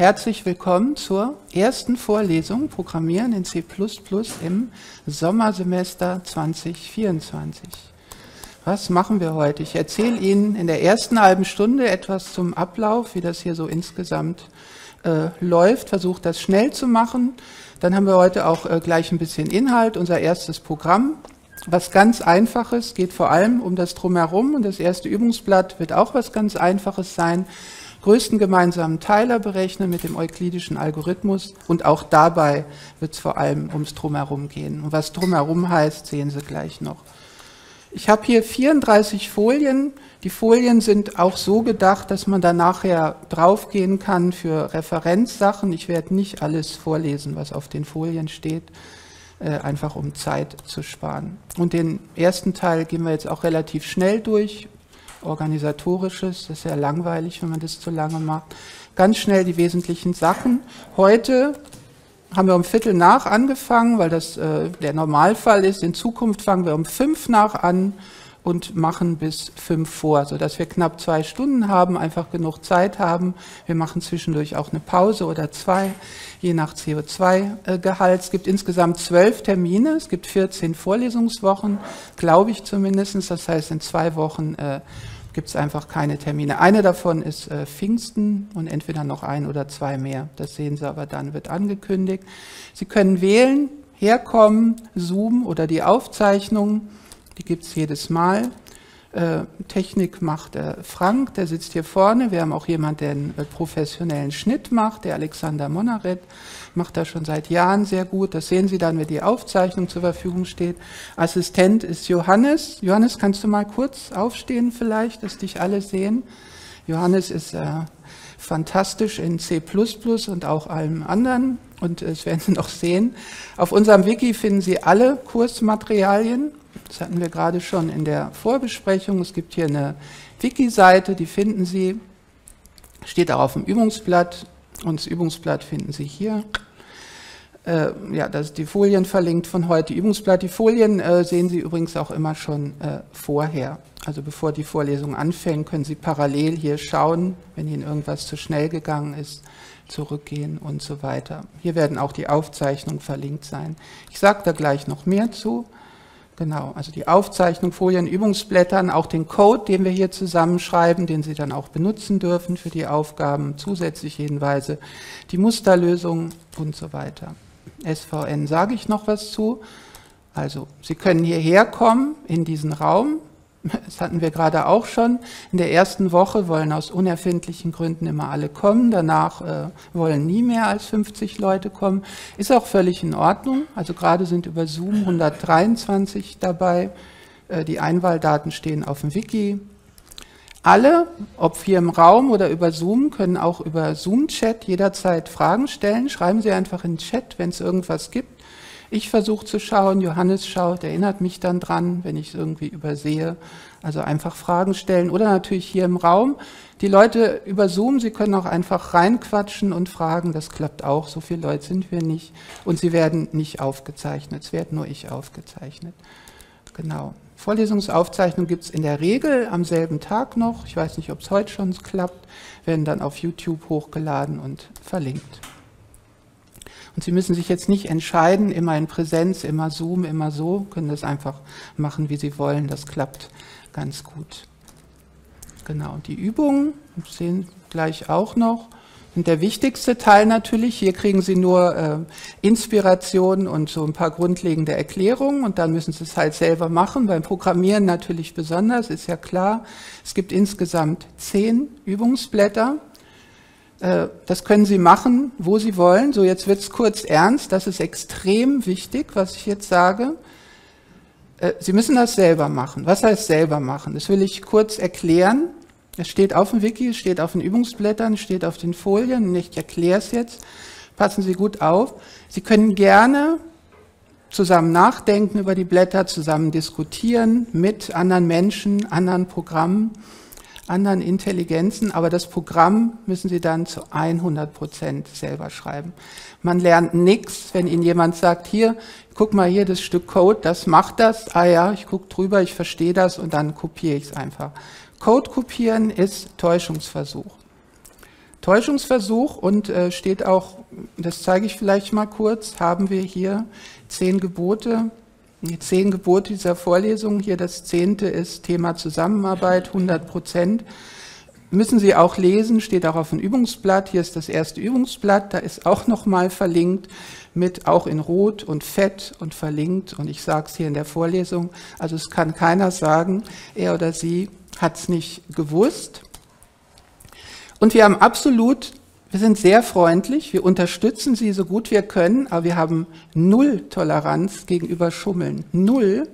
Herzlich willkommen zur ersten Vorlesung Programmieren in C++ im Sommersemester 2024. Was machen wir heute? Ich erzähle Ihnen in der ersten halben Stunde etwas zum Ablauf, wie das hier so insgesamt äh, läuft, versuche das schnell zu machen. Dann haben wir heute auch äh, gleich ein bisschen Inhalt, unser erstes Programm. Was ganz Einfaches, geht vor allem um das Drumherum und das erste Übungsblatt wird auch was ganz Einfaches sein größten gemeinsamen Teiler berechnen mit dem euklidischen Algorithmus und auch dabei wird es vor allem ums Drumherum gehen. Und was Drumherum heißt, sehen Sie gleich noch. Ich habe hier 34 Folien. Die Folien sind auch so gedacht, dass man da nachher draufgehen kann für Referenzsachen. Ich werde nicht alles vorlesen, was auf den Folien steht, äh, einfach um Zeit zu sparen. Und den ersten Teil gehen wir jetzt auch relativ schnell durch, organisatorisches. Das ist ja langweilig, wenn man das zu lange macht. Ganz schnell die wesentlichen Sachen. Heute haben wir um Viertel nach angefangen, weil das äh, der Normalfall ist. In Zukunft fangen wir um fünf nach an und machen bis fünf vor, sodass wir knapp zwei Stunden haben, einfach genug Zeit haben. Wir machen zwischendurch auch eine Pause oder zwei, je nach CO2-Gehalt. Es gibt insgesamt zwölf Termine, es gibt 14 Vorlesungswochen, glaube ich zumindest. Das heißt, in zwei Wochen äh, gibt es einfach keine Termine. Eine davon ist äh, Pfingsten und entweder noch ein oder zwei mehr. Das sehen Sie aber dann, wird angekündigt. Sie können wählen, herkommen, Zoom oder die Aufzeichnung. Die gibt es jedes Mal. Äh, Technik macht äh, Frank, der sitzt hier vorne. Wir haben auch jemanden, der einen äh, professionellen Schnitt macht, der Alexander Monaret macht das schon seit Jahren sehr gut. Das sehen Sie dann, wenn die Aufzeichnung zur Verfügung steht. Assistent ist Johannes. Johannes, kannst du mal kurz aufstehen vielleicht, dass dich alle sehen? Johannes ist äh, fantastisch in C++ und auch allem anderen und das werden Sie noch sehen. Auf unserem Wiki finden Sie alle Kursmaterialien. Das hatten wir gerade schon in der Vorbesprechung. Es gibt hier eine Wiki-Seite, die finden Sie, steht auch auf dem Übungsblatt und das Übungsblatt finden Sie hier. Äh, ja, das ist die Folien verlinkt von heute. Übungsblatt. Die Folien äh, sehen Sie übrigens auch immer schon äh, vorher. Also bevor die Vorlesung anfängt, können Sie parallel hier schauen, wenn Ihnen irgendwas zu schnell gegangen ist, zurückgehen und so weiter. Hier werden auch die Aufzeichnungen verlinkt sein. Ich sage da gleich noch mehr zu. Genau, also die Aufzeichnung, Folien, Übungsblättern, auch den Code, den wir hier zusammenschreiben, den Sie dann auch benutzen dürfen für die Aufgaben, zusätzliche Hinweise, die Musterlösung und so weiter. SVN sage ich noch was zu. Also Sie können hierher kommen in diesen Raum, das hatten wir gerade auch schon. In der ersten Woche wollen aus unerfindlichen Gründen immer alle kommen. Danach äh, wollen nie mehr als 50 Leute kommen. Ist auch völlig in Ordnung. Also gerade sind über Zoom 123 dabei. Äh, die Einwahldaten stehen auf dem Wiki. Alle, ob hier im Raum oder über Zoom, können auch über Zoom-Chat jederzeit Fragen stellen. Schreiben Sie einfach in den Chat, wenn es irgendwas gibt. Ich versuche zu schauen, Johannes schaut, erinnert mich dann dran, wenn ich es irgendwie übersehe. Also einfach Fragen stellen oder natürlich hier im Raum. Die Leute über Zoom, sie können auch einfach reinquatschen und fragen, das klappt auch, so viele Leute sind wir nicht. Und sie werden nicht aufgezeichnet, es werde nur ich aufgezeichnet. Genau. Vorlesungsaufzeichnung gibt es in der Regel am selben Tag noch. Ich weiß nicht, ob es heute schon klappt, werden dann auf YouTube hochgeladen und verlinkt. Und Sie müssen sich jetzt nicht entscheiden, immer in Präsenz, immer Zoom, immer so, können das einfach machen, wie Sie wollen. Das klappt ganz gut. Genau, die Übungen sehen gleich auch noch. Und der wichtigste Teil natürlich, hier kriegen Sie nur äh, Inspiration und so ein paar grundlegende Erklärungen und dann müssen Sie es halt selber machen. Beim Programmieren natürlich besonders, ist ja klar. Es gibt insgesamt zehn Übungsblätter das können Sie machen, wo Sie wollen. So, jetzt wird es kurz ernst. Das ist extrem wichtig, was ich jetzt sage. Äh, Sie müssen das selber machen. Was heißt selber machen? Das will ich kurz erklären. Es steht auf dem Wiki, es steht auf den Übungsblättern, es steht auf den Folien. Ich erkläre es jetzt. Passen Sie gut auf. Sie können gerne zusammen nachdenken über die Blätter, zusammen diskutieren mit anderen Menschen, anderen Programmen anderen Intelligenzen, aber das Programm müssen Sie dann zu 100 Prozent selber schreiben. Man lernt nichts, wenn Ihnen jemand sagt, hier, guck mal hier das Stück Code, das macht das, ah ja, ich gucke drüber, ich verstehe das und dann kopiere ich es einfach. Code kopieren ist Täuschungsversuch. Täuschungsversuch und äh, steht auch, das zeige ich vielleicht mal kurz, haben wir hier zehn Gebote, die zehn Gebote dieser Vorlesung. Hier das zehnte ist Thema Zusammenarbeit, 100 Prozent. Müssen Sie auch lesen, steht auch auf dem Übungsblatt. Hier ist das erste Übungsblatt, da ist auch nochmal verlinkt mit auch in Rot und Fett und verlinkt. Und ich sage es hier in der Vorlesung. Also es kann keiner sagen, er oder sie hat es nicht gewusst. Und wir haben absolut, wir sind sehr freundlich, wir unterstützen sie so gut wir können, aber wir haben null Toleranz gegenüber Schummeln. Null.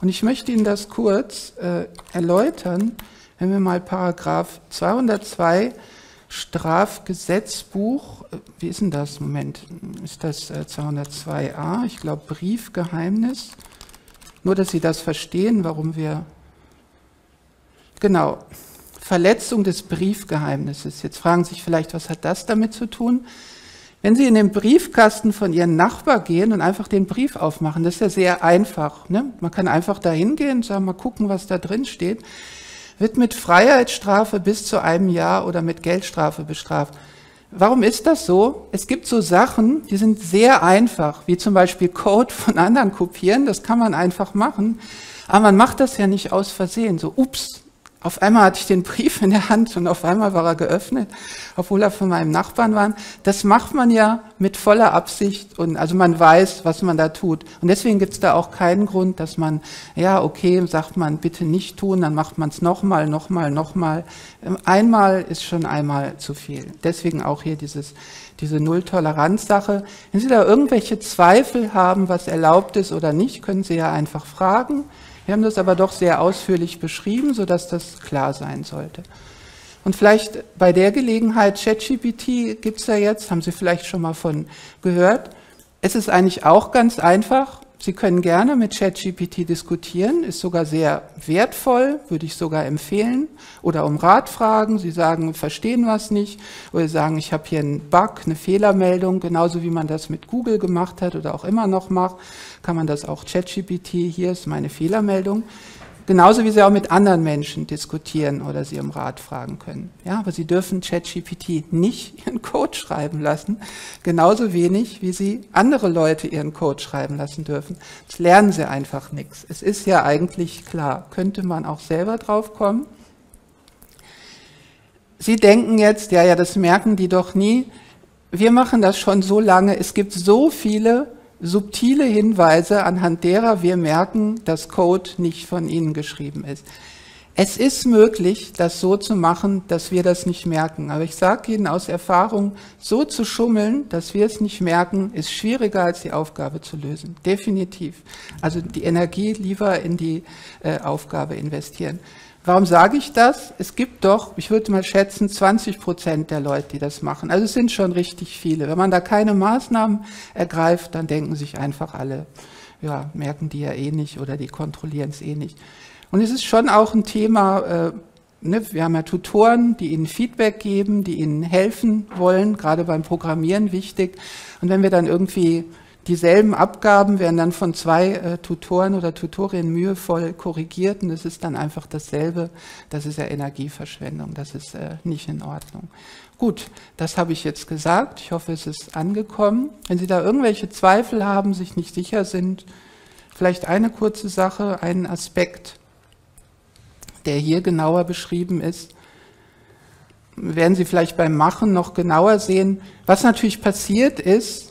Und ich möchte Ihnen das kurz äh, erläutern, wenn wir mal Paragraph 202 Strafgesetzbuch, äh, wie ist denn das? Moment, ist das äh, 202a? Ich glaube Briefgeheimnis. Nur, dass Sie das verstehen, warum wir. Genau, Verletzung des Briefgeheimnisses. Jetzt fragen Sie sich vielleicht, was hat das damit zu tun? Wenn Sie in den Briefkasten von Ihrem Nachbar gehen und einfach den Brief aufmachen, das ist ja sehr einfach. Ne? Man kann einfach da hingehen sagen, mal gucken, was da drin steht, wird mit Freiheitsstrafe bis zu einem Jahr oder mit Geldstrafe bestraft. Warum ist das so? Es gibt so Sachen, die sind sehr einfach, wie zum Beispiel Code von anderen kopieren, das kann man einfach machen, aber man macht das ja nicht aus Versehen, so ups, auf einmal hatte ich den Brief in der Hand und auf einmal war er geöffnet, obwohl er von meinem Nachbarn war. Das macht man ja mit voller Absicht und also man weiß, was man da tut. Und deswegen gibt es da auch keinen Grund, dass man, ja, okay, sagt man, bitte nicht tun, dann macht man es nochmal, nochmal, nochmal. Einmal ist schon einmal zu viel. Deswegen auch hier dieses, diese Null-Toleranz-Sache. Wenn Sie da irgendwelche Zweifel haben, was erlaubt ist oder nicht, können Sie ja einfach fragen. Wir haben das aber doch sehr ausführlich beschrieben, sodass das klar sein sollte. Und vielleicht bei der Gelegenheit, ChatGPT gibt es ja jetzt, haben Sie vielleicht schon mal von gehört. Es ist eigentlich auch ganz einfach. Sie können gerne mit ChatGPT diskutieren, ist sogar sehr wertvoll, würde ich sogar empfehlen. Oder um Rat fragen, Sie sagen, verstehen was nicht. Oder sagen, ich habe hier einen Bug, eine Fehlermeldung, genauso wie man das mit Google gemacht hat oder auch immer noch macht, kann man das auch ChatGPT, hier ist meine Fehlermeldung. Genauso wie Sie auch mit anderen Menschen diskutieren oder Sie um Rat fragen können. Ja, aber Sie dürfen ChatGPT nicht Ihren Code schreiben lassen. Genauso wenig, wie Sie andere Leute Ihren Code schreiben lassen dürfen. Das lernen Sie einfach nichts. Es ist ja eigentlich klar. Könnte man auch selber drauf kommen. Sie denken jetzt, ja, ja, das merken die doch nie. Wir machen das schon so lange. Es gibt so viele subtile Hinweise, anhand derer wir merken, dass Code nicht von Ihnen geschrieben ist. Es ist möglich, das so zu machen, dass wir das nicht merken. Aber ich sage Ihnen aus Erfahrung, so zu schummeln, dass wir es nicht merken, ist schwieriger als die Aufgabe zu lösen. Definitiv. Also die Energie lieber in die äh, Aufgabe investieren. Warum sage ich das? Es gibt doch, ich würde mal schätzen, 20 Prozent der Leute, die das machen. Also es sind schon richtig viele. Wenn man da keine Maßnahmen ergreift, dann denken sich einfach alle, ja, merken die ja eh nicht oder die kontrollieren es eh nicht. Und es ist schon auch ein Thema, äh, ne, wir haben ja Tutoren, die ihnen Feedback geben, die ihnen helfen wollen, gerade beim Programmieren wichtig. Und wenn wir dann irgendwie Dieselben Abgaben werden dann von zwei äh, Tutoren oder Tutorinnen mühevoll korrigiert und es ist dann einfach dasselbe. Das ist ja Energieverschwendung, das ist äh, nicht in Ordnung. Gut, das habe ich jetzt gesagt. Ich hoffe, es ist angekommen. Wenn Sie da irgendwelche Zweifel haben, sich nicht sicher sind, vielleicht eine kurze Sache, einen Aspekt, der hier genauer beschrieben ist werden Sie vielleicht beim Machen noch genauer sehen. Was natürlich passiert ist,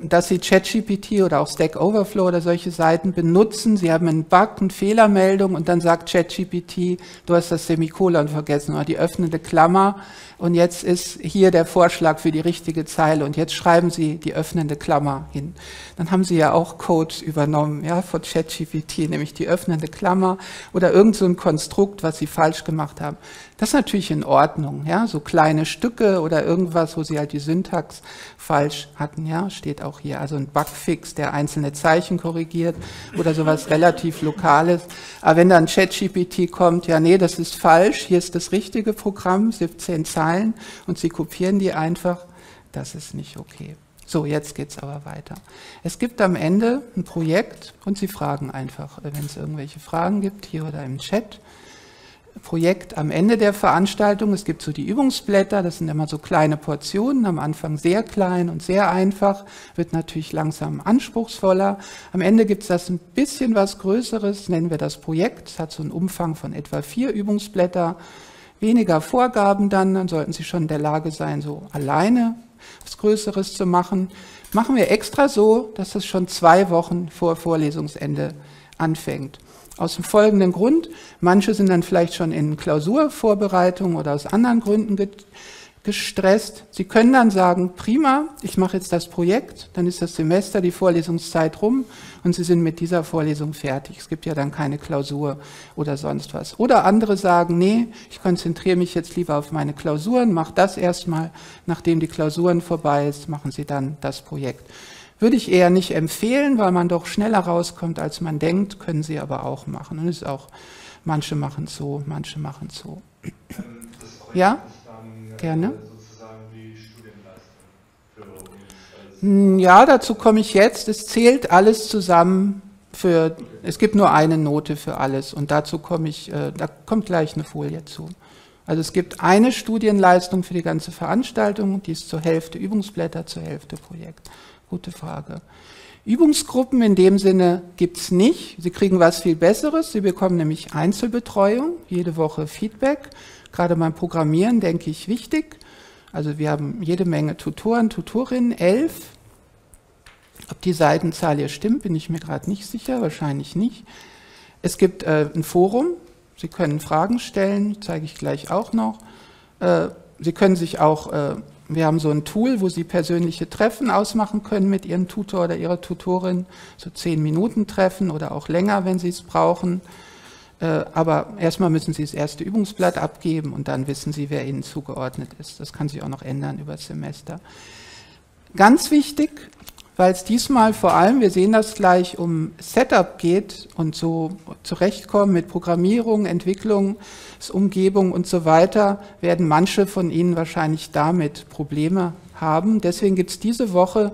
dass Sie ChatGPT oder auch Stack Overflow oder solche Seiten benutzen. Sie haben einen Bug, eine Fehlermeldung und dann sagt ChatGPT, du hast das Semikolon vergessen oder die öffnende Klammer und jetzt ist hier der Vorschlag für die richtige Zeile und jetzt schreiben Sie die öffnende Klammer hin. Dann haben Sie ja auch Code übernommen, ja, von ChatGPT, nämlich die öffnende Klammer oder irgend so Konstrukt, was Sie falsch gemacht haben. Das ist natürlich in Ordnung, ja, so kleine Stücke oder irgendwas, wo Sie halt die Syntax falsch hatten, ja, steht auch hier. Also ein Bugfix, der einzelne Zeichen korrigiert oder sowas relativ Lokales. Aber wenn dann ChatGPT kommt, ja, nee, das ist falsch, hier ist das richtige Programm, 17 Zeichen, Zahlen und Sie kopieren die einfach, das ist nicht okay. So, jetzt geht es aber weiter. Es gibt am Ende ein Projekt und Sie fragen einfach, wenn es irgendwelche Fragen gibt, hier oder im Chat. Projekt am Ende der Veranstaltung. Es gibt so die Übungsblätter, das sind immer so kleine Portionen, am Anfang sehr klein und sehr einfach, wird natürlich langsam anspruchsvoller. Am Ende gibt es das ein bisschen was Größeres, nennen wir das Projekt. Es hat so einen Umfang von etwa vier Übungsblätter, weniger Vorgaben dann, dann sollten Sie schon in der Lage sein, so alleine was Größeres zu machen. Machen wir extra so, dass es schon zwei Wochen vor Vorlesungsende anfängt. Aus dem folgenden Grund, manche sind dann vielleicht schon in Klausurvorbereitung oder aus anderen Gründen gestresst. Sie können dann sagen, prima, ich mache jetzt das Projekt, dann ist das Semester, die Vorlesungszeit rum und Sie sind mit dieser Vorlesung fertig. Es gibt ja dann keine Klausur oder sonst was. Oder andere sagen, nee, ich konzentriere mich jetzt lieber auf meine Klausuren, mache das erstmal, nachdem die Klausuren vorbei ist, machen Sie dann das Projekt. Würde ich eher nicht empfehlen, weil man doch schneller rauskommt, als man denkt, können sie aber auch machen. Und es ist auch, manche machen es so, manche machen es so. Ähm, ja, äh, gerne. Hm, ja, dazu komme ich jetzt. Es zählt alles zusammen für, es gibt nur eine Note für alles und dazu komme ich, äh, da kommt gleich eine Folie zu. Also es gibt eine Studienleistung für die ganze Veranstaltung, die ist zur Hälfte Übungsblätter, zur Hälfte Projekt. Gute Frage. Übungsgruppen in dem Sinne gibt es nicht. Sie kriegen was viel Besseres. Sie bekommen nämlich Einzelbetreuung, jede Woche Feedback. Gerade beim Programmieren denke ich wichtig. Also wir haben jede Menge Tutoren, Tutorinnen, elf. Ob die Seitenzahl hier stimmt, bin ich mir gerade nicht sicher, wahrscheinlich nicht. Es gibt äh, ein Forum, Sie können Fragen stellen, zeige ich gleich auch noch. Äh, Sie können sich auch äh, wir haben so ein Tool, wo Sie persönliche Treffen ausmachen können mit Ihrem Tutor oder Ihrer Tutorin, so zehn Minuten Treffen oder auch länger, wenn Sie es brauchen. Äh, aber erstmal müssen Sie das erste Übungsblatt abgeben und dann wissen Sie, wer Ihnen zugeordnet ist. Das kann sich auch noch ändern über das Semester. Ganz wichtig, weil es diesmal vor allem, wir sehen das gleich, um Setup geht und so zurechtkommen mit Programmierung, Entwicklung, Umgebung und so weiter, werden manche von Ihnen wahrscheinlich damit Probleme haben. Deswegen gibt es diese Woche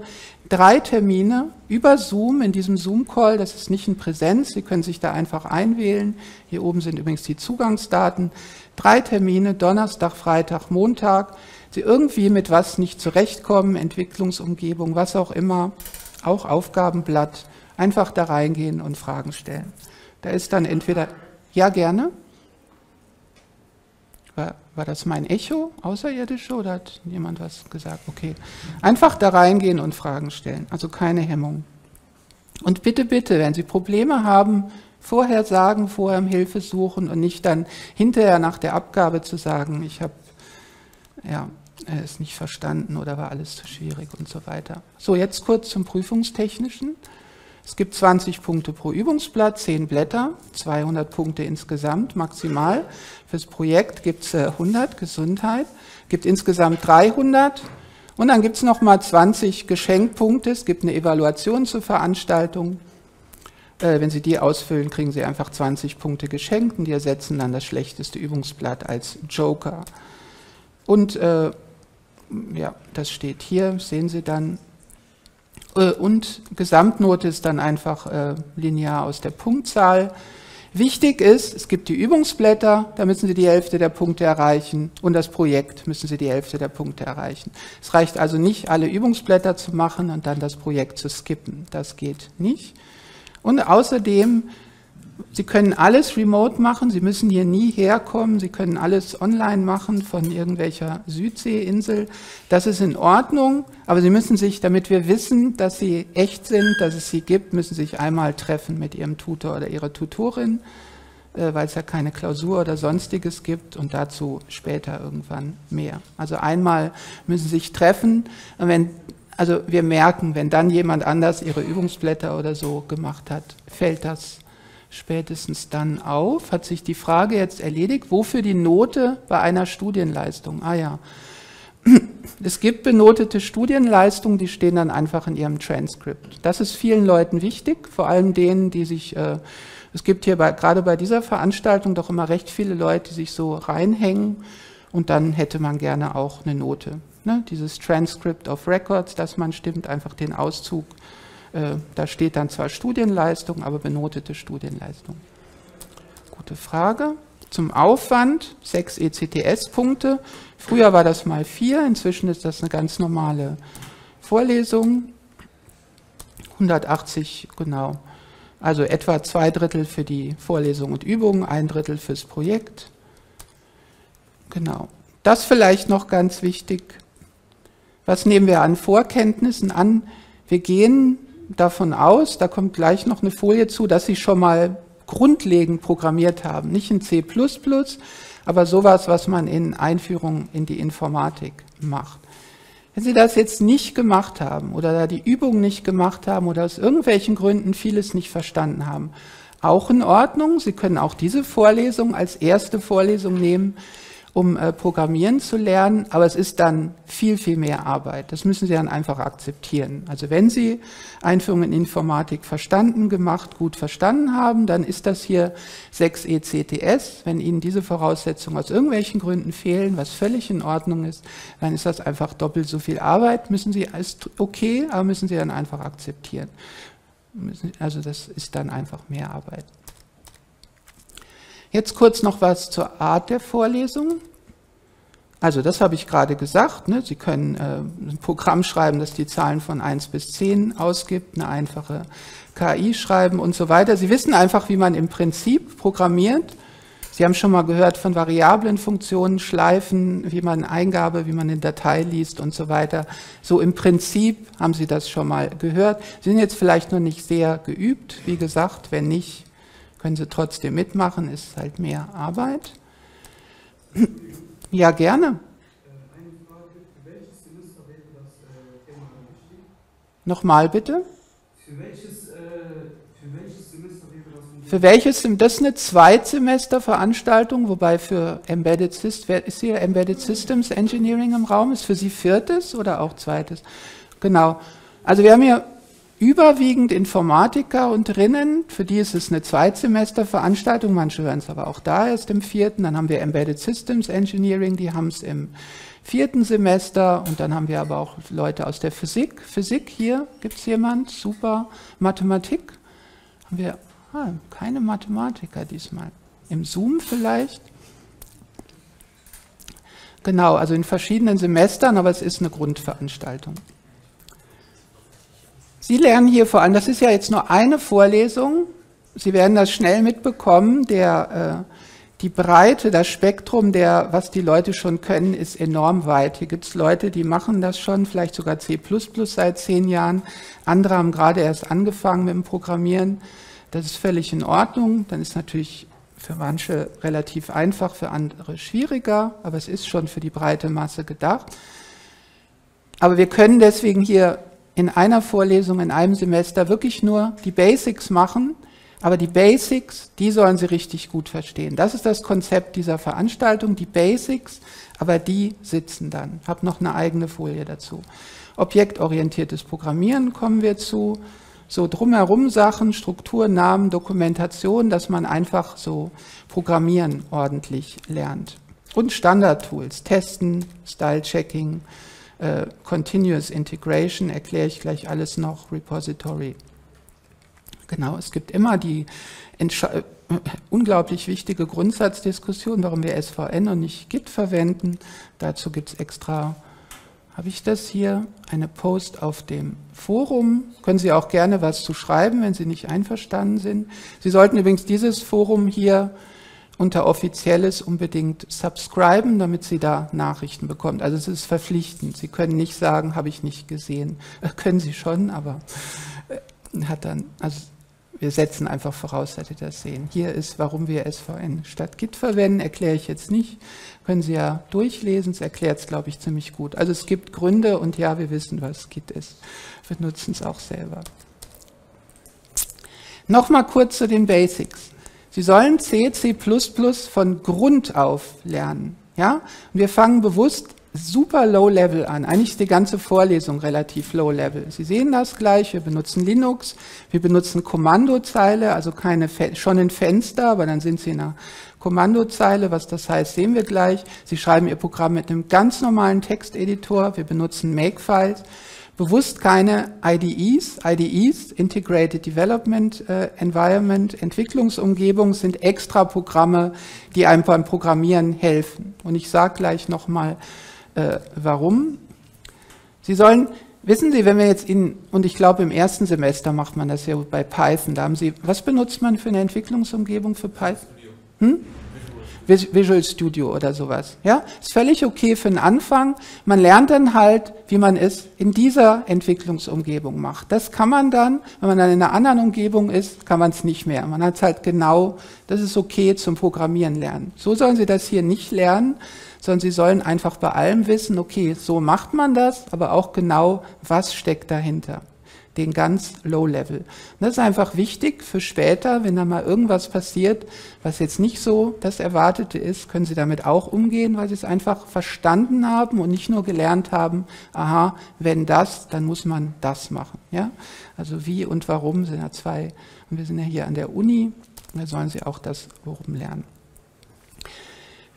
drei Termine über Zoom in diesem Zoom-Call. Das ist nicht in Präsenz, Sie können sich da einfach einwählen. Hier oben sind übrigens die Zugangsdaten. Drei Termine, Donnerstag, Freitag, Montag sie irgendwie mit was nicht zurechtkommen, Entwicklungsumgebung, was auch immer, auch Aufgabenblatt, einfach da reingehen und Fragen stellen. Da ist dann entweder, ja gerne, war, war das mein Echo, außerirdische, oder hat jemand was gesagt? Okay, einfach da reingehen und Fragen stellen, also keine Hemmung. Und bitte, bitte, wenn Sie Probleme haben, vorher sagen, vorher um Hilfe suchen und nicht dann hinterher nach der Abgabe zu sagen, ich habe ja, er ist nicht verstanden oder war alles zu schwierig und so weiter. So, jetzt kurz zum Prüfungstechnischen. Es gibt 20 Punkte pro Übungsblatt, 10 Blätter, 200 Punkte insgesamt maximal. Fürs Projekt gibt es 100 Gesundheit, gibt insgesamt 300 und dann gibt es nochmal 20 Geschenkpunkte. Es gibt eine Evaluation zur Veranstaltung. Äh, wenn Sie die ausfüllen, kriegen Sie einfach 20 Punkte geschenkt und die ersetzen dann das schlechteste Übungsblatt als Joker. Und äh, ja, das steht hier, sehen Sie dann. Äh, und Gesamtnote ist dann einfach äh, linear aus der Punktzahl. Wichtig ist, es gibt die Übungsblätter, da müssen Sie die Hälfte der Punkte erreichen und das Projekt müssen Sie die Hälfte der Punkte erreichen. Es reicht also nicht, alle Übungsblätter zu machen und dann das Projekt zu skippen. Das geht nicht. Und außerdem Sie können alles remote machen, Sie müssen hier nie herkommen, Sie können alles online machen von irgendwelcher Südseeinsel. Das ist in Ordnung, aber Sie müssen sich, damit wir wissen, dass Sie echt sind, dass es Sie gibt, müssen sich einmal treffen mit Ihrem Tutor oder Ihrer Tutorin, äh, weil es ja keine Klausur oder sonstiges gibt und dazu später irgendwann mehr. Also einmal müssen Sie sich treffen, wenn also wir merken, wenn dann jemand anders ihre Übungsblätter oder so gemacht hat, fällt das spätestens dann auf. Hat sich die Frage jetzt erledigt, wofür die Note bei einer Studienleistung? Ah ja, es gibt benotete Studienleistungen, die stehen dann einfach in ihrem Transkript. Das ist vielen Leuten wichtig, vor allem denen, die sich, äh, es gibt hier bei, gerade bei dieser Veranstaltung doch immer recht viele Leute, die sich so reinhängen und dann hätte man gerne auch eine Note. Ne? Dieses Transcript of Records, dass man stimmt, einfach den Auszug da steht dann zwar Studienleistung, aber benotete Studienleistung. Gute Frage. zum Aufwand, sechs ECTS-Punkte. Früher war das mal vier, inzwischen ist das eine ganz normale Vorlesung. 180, genau. Also etwa zwei Drittel für die Vorlesung und Übungen, ein Drittel fürs Projekt. Genau. Das vielleicht noch ganz wichtig. Was nehmen wir an Vorkenntnissen an? Wir gehen davon aus, da kommt gleich noch eine Folie zu, dass Sie schon mal grundlegend programmiert haben. Nicht in C++, aber sowas, was man in Einführung in die Informatik macht. Wenn Sie das jetzt nicht gemacht haben oder da die Übung nicht gemacht haben oder aus irgendwelchen Gründen vieles nicht verstanden haben, auch in Ordnung. Sie können auch diese Vorlesung als erste Vorlesung nehmen um äh, Programmieren zu lernen, aber es ist dann viel, viel mehr Arbeit. Das müssen Sie dann einfach akzeptieren. Also wenn Sie Einführung in Informatik verstanden, gemacht, gut verstanden haben, dann ist das hier 6 ECTS. Wenn Ihnen diese Voraussetzungen aus irgendwelchen Gründen fehlen, was völlig in Ordnung ist, dann ist das einfach doppelt so viel Arbeit. Müssen Sie, ist okay, aber müssen Sie dann einfach akzeptieren. Also das ist dann einfach mehr Arbeit. Jetzt kurz noch was zur Art der Vorlesung. Also das habe ich gerade gesagt. Ne? Sie können äh, ein Programm schreiben, das die Zahlen von 1 bis 10 ausgibt, eine einfache KI schreiben und so weiter. Sie wissen einfach, wie man im Prinzip programmiert. Sie haben schon mal gehört von Variablenfunktionen, Schleifen, wie man Eingabe, wie man eine Datei liest und so weiter. So im Prinzip haben Sie das schon mal gehört. Sie sind jetzt vielleicht noch nicht sehr geübt. Wie gesagt, wenn nicht, können Sie trotzdem mitmachen, ist halt mehr Arbeit. Ja, gerne. Äh? Nochmal bitte. Für welches, äh, für welches Semester wäre das? Für welches? Das ist eine Zweitsemesterveranstaltung, wobei für Embedded Systems, ist hier Embedded Systems Engineering im Raum? Ist für Sie viertes oder auch zweites? Genau. Also wir haben hier überwiegend Informatiker und drinnen, für die ist es eine Zweitsemesterveranstaltung, manche hören es aber auch da erst im vierten, dann haben wir Embedded Systems Engineering, die haben es im vierten Semester und dann haben wir aber auch Leute aus der Physik. Physik hier, gibt es jemand? Super. Mathematik? Haben wir ah, keine Mathematiker diesmal. Im Zoom vielleicht? Genau, also in verschiedenen Semestern, aber es ist eine Grundveranstaltung. Sie lernen hier vor allem, das ist ja jetzt nur eine Vorlesung, Sie werden das schnell mitbekommen, der, äh, die Breite, das Spektrum der, was die Leute schon können, ist enorm weit. Hier gibt es Leute, die machen das schon, vielleicht sogar C++ seit zehn Jahren. Andere haben gerade erst angefangen mit dem Programmieren. Das ist völlig in Ordnung. Dann ist natürlich für manche relativ einfach, für andere schwieriger, aber es ist schon für die breite Masse gedacht. Aber wir können deswegen hier in einer Vorlesung, in einem Semester wirklich nur die Basics machen, aber die Basics, die sollen Sie richtig gut verstehen. Das ist das Konzept dieser Veranstaltung, die Basics, aber die sitzen dann. Ich habe noch eine eigene Folie dazu. Objektorientiertes Programmieren kommen wir zu. So drumherum Sachen, Struktur, Namen, Dokumentation, dass man einfach so Programmieren ordentlich lernt. Und Standardtools, Testen, Style-Checking, äh, Continuous Integration, erkläre ich gleich alles noch, Repository. Genau, es gibt immer die äh, unglaublich wichtige Grundsatzdiskussion, warum wir SVN und nicht Git verwenden. Dazu gibt es extra, habe ich das hier, eine Post auf dem Forum. Können Sie auch gerne was zu schreiben, wenn Sie nicht einverstanden sind. Sie sollten übrigens dieses Forum hier unter Offizielles unbedingt subscriben, damit Sie da Nachrichten bekommen. Also es ist verpflichtend. Sie können nicht sagen, habe ich nicht gesehen. Äh, können Sie schon, aber äh, hat dann, also wir setzen einfach voraus, dass Sie das sehen. Hier ist, warum wir SVN statt Git verwenden, erkläre ich jetzt nicht. Können Sie ja durchlesen, es erklärt es, glaube ich, ziemlich gut. Also es gibt Gründe und ja, wir wissen, was Git ist. Wir nutzen es auch selber. Nochmal kurz zu den Basics. Sie sollen C, C++ von Grund auf lernen. Ja? Und wir fangen bewusst super low level an. Eigentlich ist die ganze Vorlesung relativ low level. Sie sehen das gleich. Wir benutzen Linux. Wir benutzen Kommandozeile, also keine, schon ein Fenster, aber dann sind Sie in einer Kommandozeile. Was das heißt, sehen wir gleich. Sie schreiben Ihr Programm mit einem ganz normalen Texteditor. Wir benutzen Makefiles. Bewusst keine IDEs. IDEs, Integrated Development äh, Environment, Entwicklungsumgebung, sind extra Programme, die einem beim Programmieren helfen. Und ich sage gleich nochmal, äh, warum. Sie sollen, wissen Sie, wenn wir jetzt in, und ich glaube im ersten Semester macht man das ja bei Python, da haben Sie, was benutzt man für eine Entwicklungsumgebung für Python? Hm? Visual Studio oder sowas. Ja, ist völlig okay für den Anfang. Man lernt dann halt, wie man es in dieser Entwicklungsumgebung macht. Das kann man dann, wenn man dann in einer anderen Umgebung ist, kann man es nicht mehr. Man hat es halt genau, das ist okay zum Programmieren lernen. So sollen Sie das hier nicht lernen, sondern Sie sollen einfach bei allem wissen, okay, so macht man das, aber auch genau, was steckt dahinter den ganz Low Level. das ist einfach wichtig für später, wenn da mal irgendwas passiert, was jetzt nicht so das Erwartete ist, können Sie damit auch umgehen, weil Sie es einfach verstanden haben und nicht nur gelernt haben, aha, wenn das, dann muss man das machen. Ja? Also wie und warum sind ja zwei, und wir sind ja hier an der Uni, da sollen Sie auch das Worum lernen.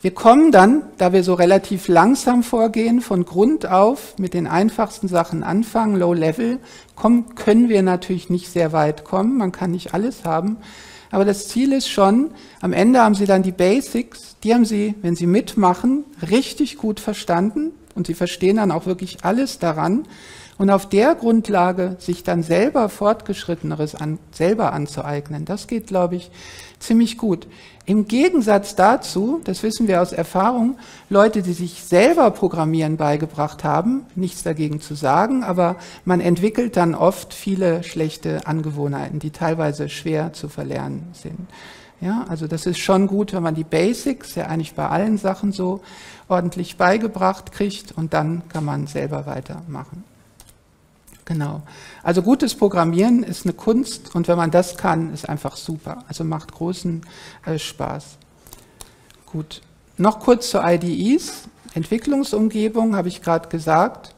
Wir kommen dann, da wir so relativ langsam vorgehen, von Grund auf mit den einfachsten Sachen anfangen, Low Level, kommen, können wir natürlich nicht sehr weit kommen. Man kann nicht alles haben. Aber das Ziel ist schon, am Ende haben Sie dann die Basics, die haben Sie, wenn Sie mitmachen, richtig gut verstanden und Sie verstehen dann auch wirklich alles daran. Und auf der Grundlage sich dann selber Fortgeschritteneres an, selber anzueignen, das geht, glaube ich, ziemlich gut. Im Gegensatz dazu, das wissen wir aus Erfahrung, Leute, die sich selber Programmieren beigebracht haben, nichts dagegen zu sagen, aber man entwickelt dann oft viele schlechte Angewohnheiten, die teilweise schwer zu verlernen sind. Ja, also das ist schon gut, wenn man die Basics, ja eigentlich bei allen Sachen so, ordentlich beigebracht kriegt und dann kann man selber weitermachen. Genau. Also gutes Programmieren ist eine Kunst und wenn man das kann, ist einfach super. Also macht großen äh, Spaß. Gut. Noch kurz zu IDEs. Entwicklungsumgebung habe ich gerade gesagt.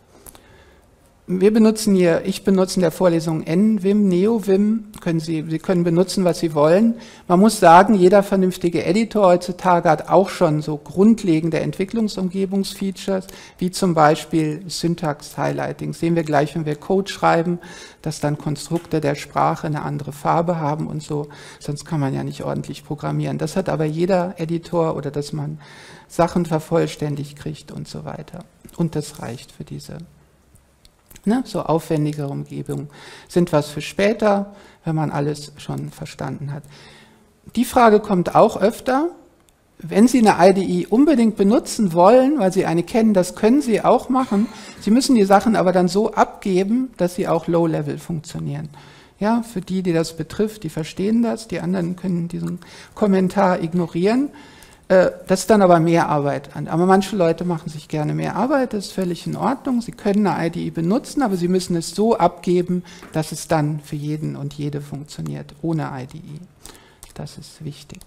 Wir benutzen hier, ich benutze in der Vorlesung NVim, NeoVim, können Sie, Sie können benutzen, was Sie wollen. Man muss sagen, jeder vernünftige Editor heutzutage hat auch schon so grundlegende Entwicklungsumgebungsfeatures, wie zum Beispiel Syntax-Highlighting. Sehen wir gleich, wenn wir Code schreiben, dass dann Konstrukte der Sprache eine andere Farbe haben und so, sonst kann man ja nicht ordentlich programmieren. Das hat aber jeder Editor oder dass man Sachen vervollständigt kriegt und so weiter. Und das reicht für diese Ne? So aufwendigere Umgebungen sind was für später, wenn man alles schon verstanden hat. Die Frage kommt auch öfter. Wenn Sie eine IDE unbedingt benutzen wollen, weil Sie eine kennen, das können Sie auch machen. Sie müssen die Sachen aber dann so abgeben, dass sie auch Low-Level funktionieren. Ja, für die, die das betrifft, die verstehen das, die anderen können diesen Kommentar ignorieren. Äh, das ist dann aber mehr Arbeit. Aber manche Leute machen sich gerne mehr Arbeit, das ist völlig in Ordnung. Sie können eine IDE benutzen, aber sie müssen es so abgeben, dass es dann für jeden und jede funktioniert, ohne IDE. Das ist wichtig.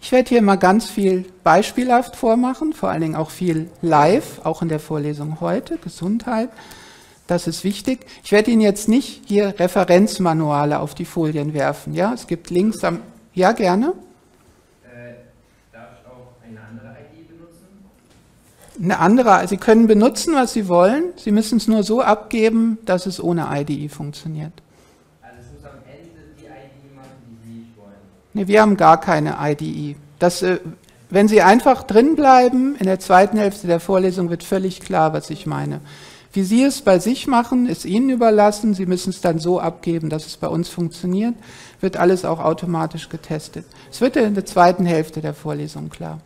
Ich werde hier mal ganz viel beispielhaft vormachen, vor allen Dingen auch viel live, auch in der Vorlesung heute, Gesundheit. Das ist wichtig. Ich werde Ihnen jetzt nicht hier Referenzmanuale auf die Folien werfen. Ja, es gibt Links am, ja gerne. Eine andere, Sie können benutzen, was Sie wollen, Sie müssen es nur so abgeben, dass es ohne IDE funktioniert. Also es muss am Ende die IDE machen, die Sie wollen? Nee, wir haben gar keine IDE. Das, äh, wenn Sie einfach drin bleiben, in der zweiten Hälfte der Vorlesung wird völlig klar, was ich meine. Wie Sie es bei sich machen, ist Ihnen überlassen. Sie müssen es dann so abgeben, dass es bei uns funktioniert. Wird alles auch automatisch getestet. Es wird in der zweiten Hälfte der Vorlesung klar.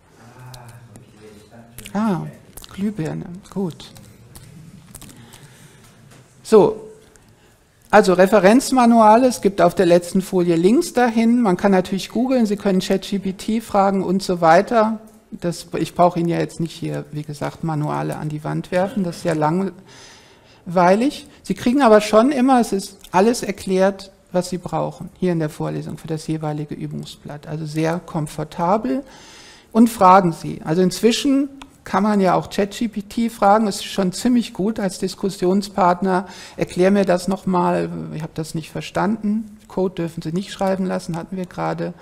Ah, Glühbirne, gut. So, also Referenzmanuale, es gibt auf der letzten Folie Links dahin. Man kann natürlich googeln, Sie können ChatGPT fragen und so weiter. Das, ich brauche Ihnen ja jetzt nicht hier, wie gesagt, Manuale an die Wand werfen, das ist sehr langweilig. Sie kriegen aber schon immer, es ist alles erklärt, was Sie brauchen, hier in der Vorlesung für das jeweilige Übungsblatt. Also sehr komfortabel. Und fragen Sie. Also inzwischen kann man ja auch ChatGPT fragen, ist schon ziemlich gut als Diskussionspartner. Erklär mir das nochmal, ich habe das nicht verstanden. Code dürfen Sie nicht schreiben lassen, hatten wir gerade.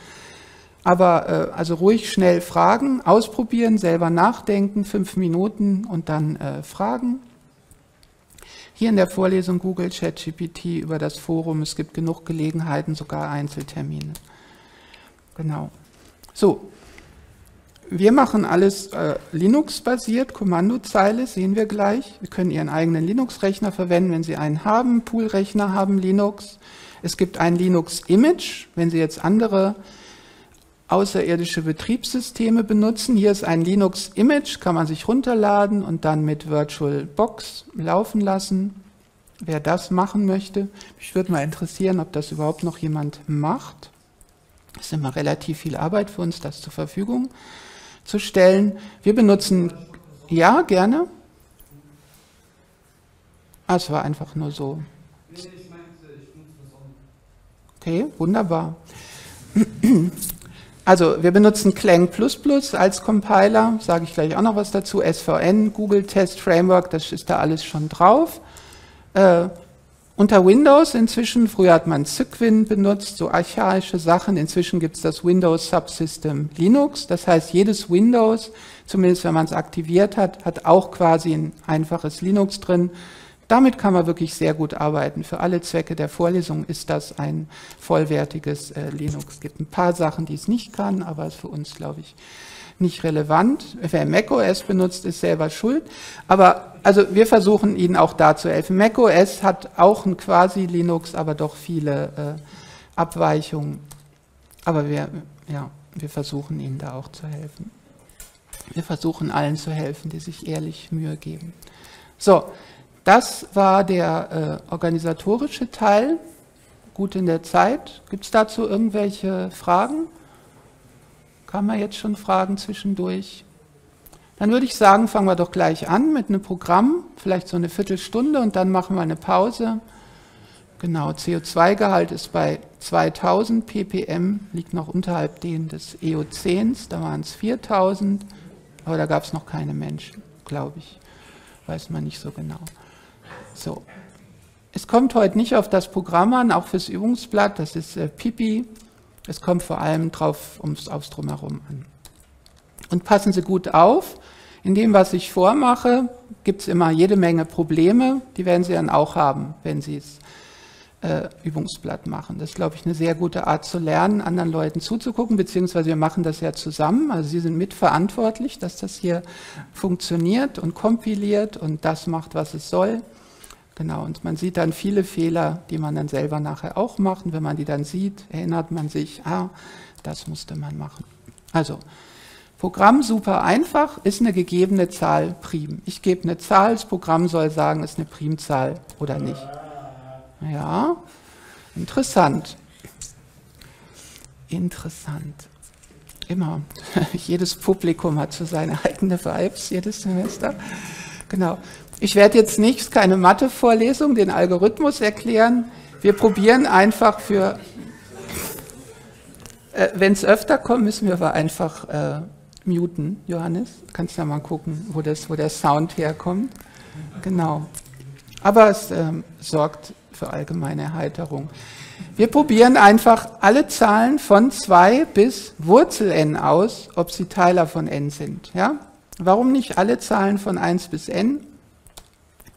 Aber äh, also ruhig schnell fragen, ausprobieren, selber nachdenken, fünf Minuten und dann äh, fragen. Hier in der Vorlesung Google ChatGPT über das Forum. Es gibt genug Gelegenheiten, sogar Einzeltermine. Genau. So, wir machen alles äh, Linux-basiert, Kommandozeile, sehen wir gleich. Wir können Ihren eigenen Linux-Rechner verwenden, wenn Sie einen haben. Pool-Rechner haben Linux. Es gibt ein Linux-Image, wenn Sie jetzt andere außerirdische Betriebssysteme benutzen. Hier ist ein Linux-Image, kann man sich runterladen und dann mit VirtualBox laufen lassen. Wer das machen möchte, mich würde mal interessieren, ob das überhaupt noch jemand macht. Es ist immer relativ viel Arbeit für uns, das zur Verfügung zu stellen. Wir benutzen, ja, gerne. Ah, es war einfach nur so. Okay, wunderbar. Also wir benutzen Clang als Compiler, sage ich gleich auch noch was dazu, SVN, Google Test Framework, das ist da alles schon drauf. Äh, unter Windows inzwischen, früher hat man Cygwin benutzt, so archaische Sachen. Inzwischen gibt es das Windows Subsystem Linux. Das heißt, jedes Windows, zumindest wenn man es aktiviert hat, hat auch quasi ein einfaches Linux drin. Damit kann man wirklich sehr gut arbeiten. Für alle Zwecke der Vorlesung ist das ein vollwertiges äh, Linux. Es gibt ein paar Sachen, die es nicht kann, aber ist für uns, glaube ich, nicht relevant. Wer macOS benutzt, ist selber schuld. Aber also wir versuchen Ihnen auch da zu helfen. macOS hat auch ein quasi Linux, aber doch viele äh, Abweichungen. Aber wir, ja, wir versuchen Ihnen da auch zu helfen. Wir versuchen allen zu helfen, die sich ehrlich Mühe geben. So, das war der äh, organisatorische Teil. Gut in der Zeit. Gibt es dazu irgendwelche Fragen? Kann man jetzt schon fragen zwischendurch? Dann würde ich sagen, fangen wir doch gleich an mit einem Programm, vielleicht so eine Viertelstunde und dann machen wir eine Pause. Genau, CO2-Gehalt ist bei 2000 ppm, liegt noch unterhalb den des Eozäns, da waren es 4000, aber da gab es noch keine Menschen, glaube ich. Weiß man nicht so genau. So. Es kommt heute nicht auf das Programm an, auch fürs Übungsblatt, das ist äh, Pipi. Es kommt vor allem drauf ums, aufs Drumherum an. Und passen Sie gut auf, in dem, was ich vormache, gibt es immer jede Menge Probleme, die werden Sie dann auch haben, wenn Sie es äh, Übungsblatt machen. Das ist, glaube ich, eine sehr gute Art zu lernen, anderen Leuten zuzugucken, beziehungsweise wir machen das ja zusammen. Also Sie sind mitverantwortlich, dass das hier funktioniert und kompiliert und das macht, was es soll. Genau, und man sieht dann viele Fehler, die man dann selber nachher auch macht. Und wenn man die dann sieht, erinnert man sich, ah, das musste man machen. Also, Programm super einfach, ist eine gegebene Zahl prim. Ich gebe eine Zahl, das Programm soll sagen, ist eine Primzahl oder nicht. Ja, interessant. Interessant. Immer. Jedes Publikum hat so seine eigene Vibes, jedes Semester. Genau. Ich werde jetzt nicht, keine Mathe-Vorlesung, den Algorithmus erklären. Wir probieren einfach für, äh, wenn es öfter kommt, müssen wir aber einfach äh, muten. Johannes, kannst ja mal gucken, wo, das, wo der Sound herkommt. Genau. Aber es äh, sorgt für allgemeine Erheiterung. Wir probieren einfach alle Zahlen von 2 bis Wurzel n aus, ob sie Teiler von n sind. Ja? Warum nicht alle Zahlen von 1 bis n?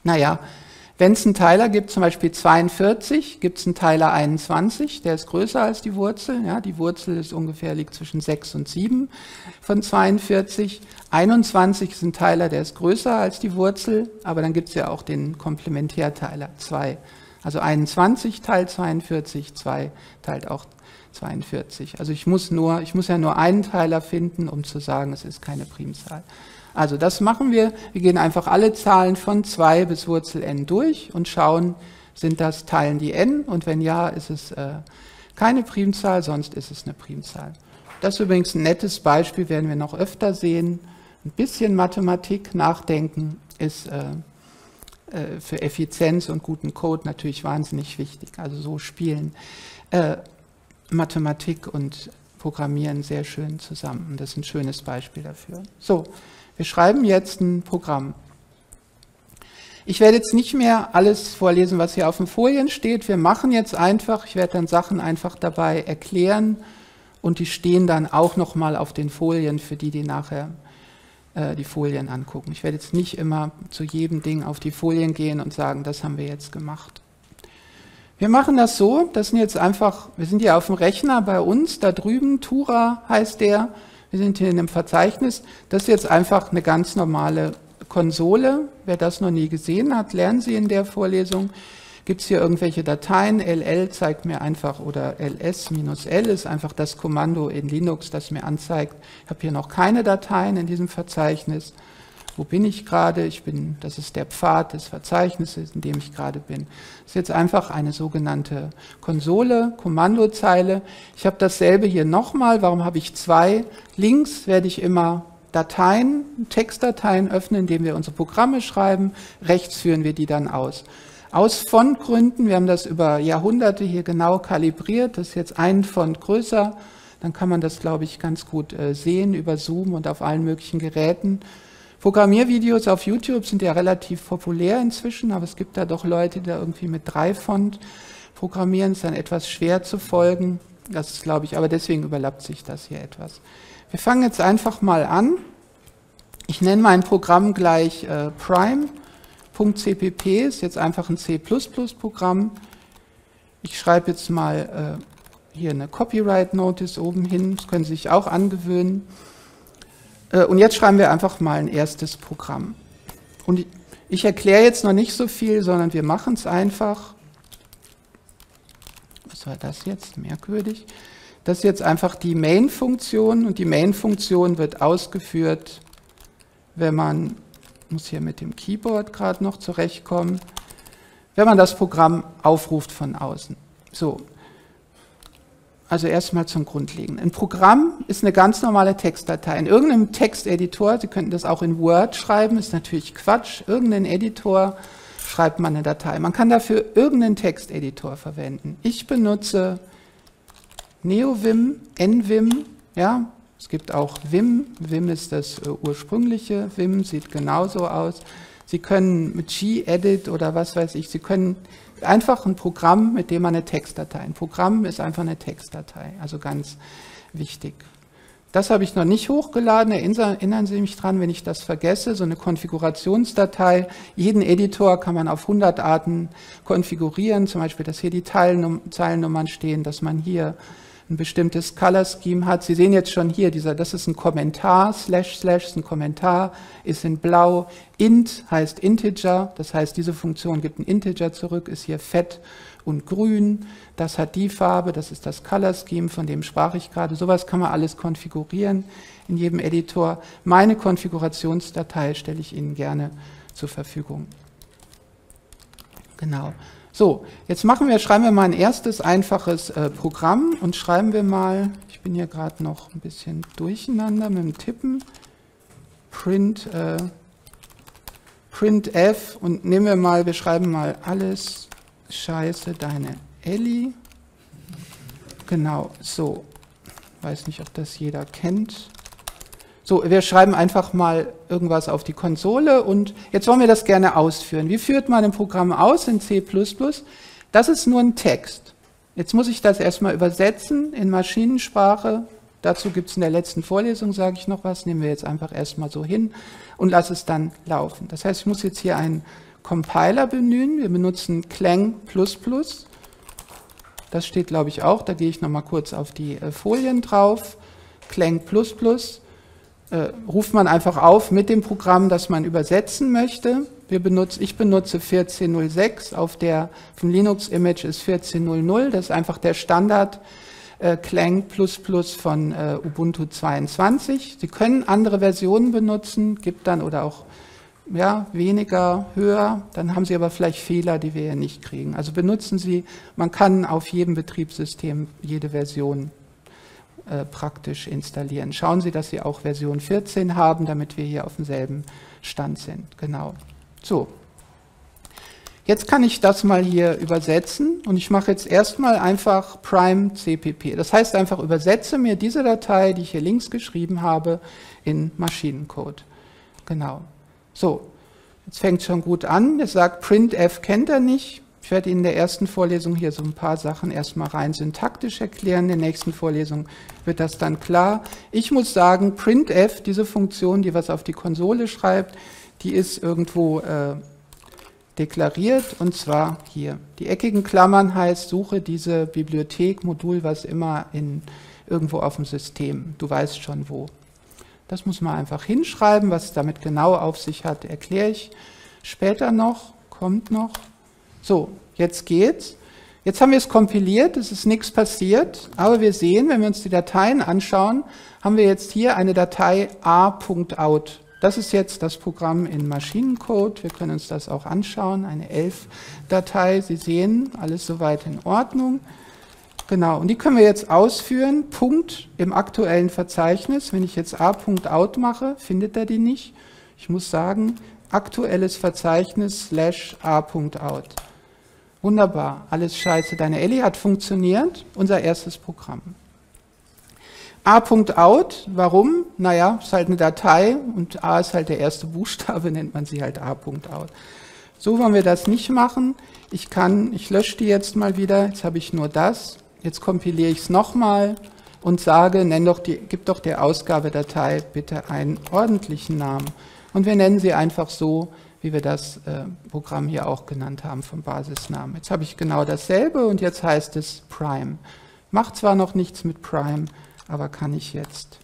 Naja, wenn es einen Teiler gibt, zum Beispiel 42, gibt es einen Teiler 21, der ist größer als die Wurzel. Ja, die Wurzel ist ungefähr liegt zwischen 6 und 7 von 42. 21 ist ein Teiler, der ist größer als die Wurzel, aber dann gibt es ja auch den Komplementärteiler 2. Also 21 teilt 42, 2 teilt auch 42. Also ich muss nur, ich muss ja nur einen Teiler finden, um zu sagen, es ist keine Primzahl. Also das machen wir. Wir gehen einfach alle Zahlen von 2 bis Wurzel n durch und schauen, sind das Teilen die n und wenn ja, ist es äh, keine Primzahl, sonst ist es eine Primzahl. Das ist übrigens ein nettes Beispiel, werden wir noch öfter sehen. Ein bisschen Mathematik nachdenken ist äh, äh, für Effizienz und guten Code natürlich wahnsinnig wichtig. Also so spielen äh, Mathematik und Programmieren sehr schön zusammen. Das ist ein schönes Beispiel dafür. So, wir schreiben jetzt ein Programm. Ich werde jetzt nicht mehr alles vorlesen, was hier auf den Folien steht. Wir machen jetzt einfach, ich werde dann Sachen einfach dabei erklären und die stehen dann auch nochmal auf den Folien für die, die nachher äh, die Folien angucken. Ich werde jetzt nicht immer zu jedem Ding auf die Folien gehen und sagen, das haben wir jetzt gemacht. Wir machen das so, das sind jetzt einfach, wir sind hier auf dem Rechner bei uns, da drüben, Tura heißt der, wir sind hier in einem Verzeichnis, das ist jetzt einfach eine ganz normale Konsole. Wer das noch nie gesehen hat, lernen Sie in der Vorlesung. Gibt es hier irgendwelche Dateien? LL zeigt mir einfach, oder ls-l ist einfach das Kommando in Linux, das mir anzeigt, ich habe hier noch keine Dateien in diesem Verzeichnis. Wo bin ich gerade? Ich bin, das ist der Pfad des Verzeichnisses, in dem ich gerade bin. Das ist jetzt einfach eine sogenannte Konsole, Kommandozeile. Ich habe dasselbe hier nochmal. Warum habe ich zwei? Links werde ich immer Dateien, Textdateien öffnen, indem wir unsere Programme schreiben. Rechts führen wir die dann aus. Aus Fontgründen, wir haben das über Jahrhunderte hier genau kalibriert, das ist jetzt ein Font größer, dann kann man das, glaube ich, ganz gut äh, sehen über Zoom und auf allen möglichen Geräten. Programmiervideos auf YouTube sind ja relativ populär inzwischen, aber es gibt da doch Leute, die da irgendwie mit drei Font programmieren, ist dann etwas schwer zu folgen. Das ist, glaube ich, aber deswegen überlappt sich das hier etwas. Wir fangen jetzt einfach mal an. Ich nenne mein Programm gleich äh, Prime .cpp ist jetzt einfach ein C++-Programm. Ich schreibe jetzt mal äh, hier eine Copyright-Notice oben hin, das können Sie sich auch angewöhnen. Äh, und jetzt schreiben wir einfach mal ein erstes Programm. Und ich, ich erkläre jetzt noch nicht so viel, sondern wir machen es einfach. Was war das jetzt? Merkwürdig. Das ist jetzt einfach die Main-Funktion und die Main-Funktion wird ausgeführt, wenn man muss hier mit dem Keyboard gerade noch zurechtkommen, wenn man das Programm aufruft von außen. So, also erstmal zum Grundlegenden. Ein Programm ist eine ganz normale Textdatei. In irgendeinem Texteditor, Sie könnten das auch in Word schreiben, ist natürlich Quatsch. Irgendein Editor schreibt man eine Datei. Man kann dafür irgendeinen Texteditor verwenden. Ich benutze NeoVim, NVim, ja, es gibt auch Vim. Vim ist das äh, ursprüngliche. Vim sieht genauso aus. Sie können mit G-Edit oder was weiß ich, Sie können einfach ein Programm, mit dem man eine Textdatei. Ein Programm ist einfach eine Textdatei, also ganz wichtig. Das habe ich noch nicht hochgeladen. Erinnern Sie mich dran, wenn ich das vergesse, so eine Konfigurationsdatei. Jeden Editor kann man auf 100 Arten konfigurieren, zum Beispiel, dass hier die Zeilennummern stehen, dass man hier ein bestimmtes Color Scheme hat. Sie sehen jetzt schon hier, dieser, das ist ein Kommentar, Slash Slash ist ein Kommentar, ist in blau. Int heißt Integer, das heißt, diese Funktion gibt ein Integer zurück, ist hier fett und grün. Das hat die Farbe, das ist das Color Scheme, von dem sprach ich gerade. Sowas kann man alles konfigurieren in jedem Editor. Meine Konfigurationsdatei stelle ich Ihnen gerne zur Verfügung. Genau. So, jetzt machen wir, schreiben wir mal ein erstes einfaches äh, Programm und schreiben wir mal, ich bin hier gerade noch ein bisschen durcheinander mit dem Tippen, print, äh, printf und nehmen wir mal, wir schreiben mal alles scheiße deine Ellie. Genau, so. Weiß nicht, ob das jeder kennt. So, wir schreiben einfach mal irgendwas auf die Konsole und jetzt wollen wir das gerne ausführen. Wie führt man ein Programm aus in C++? Das ist nur ein Text. Jetzt muss ich das erstmal übersetzen in Maschinensprache. Dazu gibt es in der letzten Vorlesung, sage ich noch was, nehmen wir jetzt einfach erstmal so hin und lasse es dann laufen. Das heißt, ich muss jetzt hier einen Compiler bemühen. Wir benutzen Clang++. Das steht, glaube ich, auch. Da gehe ich nochmal kurz auf die äh, Folien drauf. Clang++ äh, ruft man einfach auf mit dem Programm, das man übersetzen möchte. Wir benutzen, ich benutze 14.06, auf der vom Linux-Image ist 14.00, das ist einfach der Standard äh, Clang von äh, Ubuntu 22. Sie können andere Versionen benutzen, gibt dann oder auch ja, weniger, höher, dann haben Sie aber vielleicht Fehler, die wir ja nicht kriegen. Also benutzen Sie, man kann auf jedem Betriebssystem jede Version äh, praktisch installieren. Schauen Sie, dass Sie auch Version 14 haben, damit wir hier auf demselben Stand sind. Genau. So. Jetzt kann ich das mal hier übersetzen und ich mache jetzt erstmal einfach prime cpp. Das heißt einfach übersetze mir diese Datei, die ich hier links geschrieben habe, in Maschinencode. Genau. So. Jetzt fängt schon gut an. Es sagt printf kennt er nicht. Ich werde Ihnen in der ersten Vorlesung hier so ein paar Sachen erstmal rein syntaktisch erklären. In der nächsten Vorlesung wird das dann klar. Ich muss sagen, printf, diese Funktion, die was auf die Konsole schreibt, die ist irgendwo äh, deklariert und zwar hier. Die eckigen Klammern heißt, suche diese Bibliothek, Modul, was immer in, irgendwo auf dem System. Du weißt schon wo. Das muss man einfach hinschreiben, was damit genau auf sich hat, erkläre ich später noch, kommt noch. So, jetzt geht's. Jetzt haben wir es kompiliert, es ist nichts passiert, aber wir sehen, wenn wir uns die Dateien anschauen, haben wir jetzt hier eine Datei a.out. Das ist jetzt das Programm in Maschinencode. Wir können uns das auch anschauen, eine 11-Datei. Sie sehen, alles soweit in Ordnung. Genau, und die können wir jetzt ausführen. Punkt im aktuellen Verzeichnis. Wenn ich jetzt a.out mache, findet er die nicht. Ich muss sagen, aktuelles Verzeichnis slash a.out. Wunderbar, alles scheiße. Deine Ellie hat funktioniert. Unser erstes Programm. A.out, warum? Naja, ist halt eine Datei und A ist halt der erste Buchstabe, nennt man sie halt A.out. So wollen wir das nicht machen. Ich kann, ich lösche die jetzt mal wieder, jetzt habe ich nur das. Jetzt kompiliere ich es nochmal und sage, nenn doch die, gib doch der Ausgabedatei bitte einen ordentlichen Namen. Und wir nennen sie einfach so, wie wir das äh, Programm hier auch genannt haben vom Basisnamen. Jetzt habe ich genau dasselbe und jetzt heißt es Prime. Macht zwar noch nichts mit Prime, aber kann ich jetzt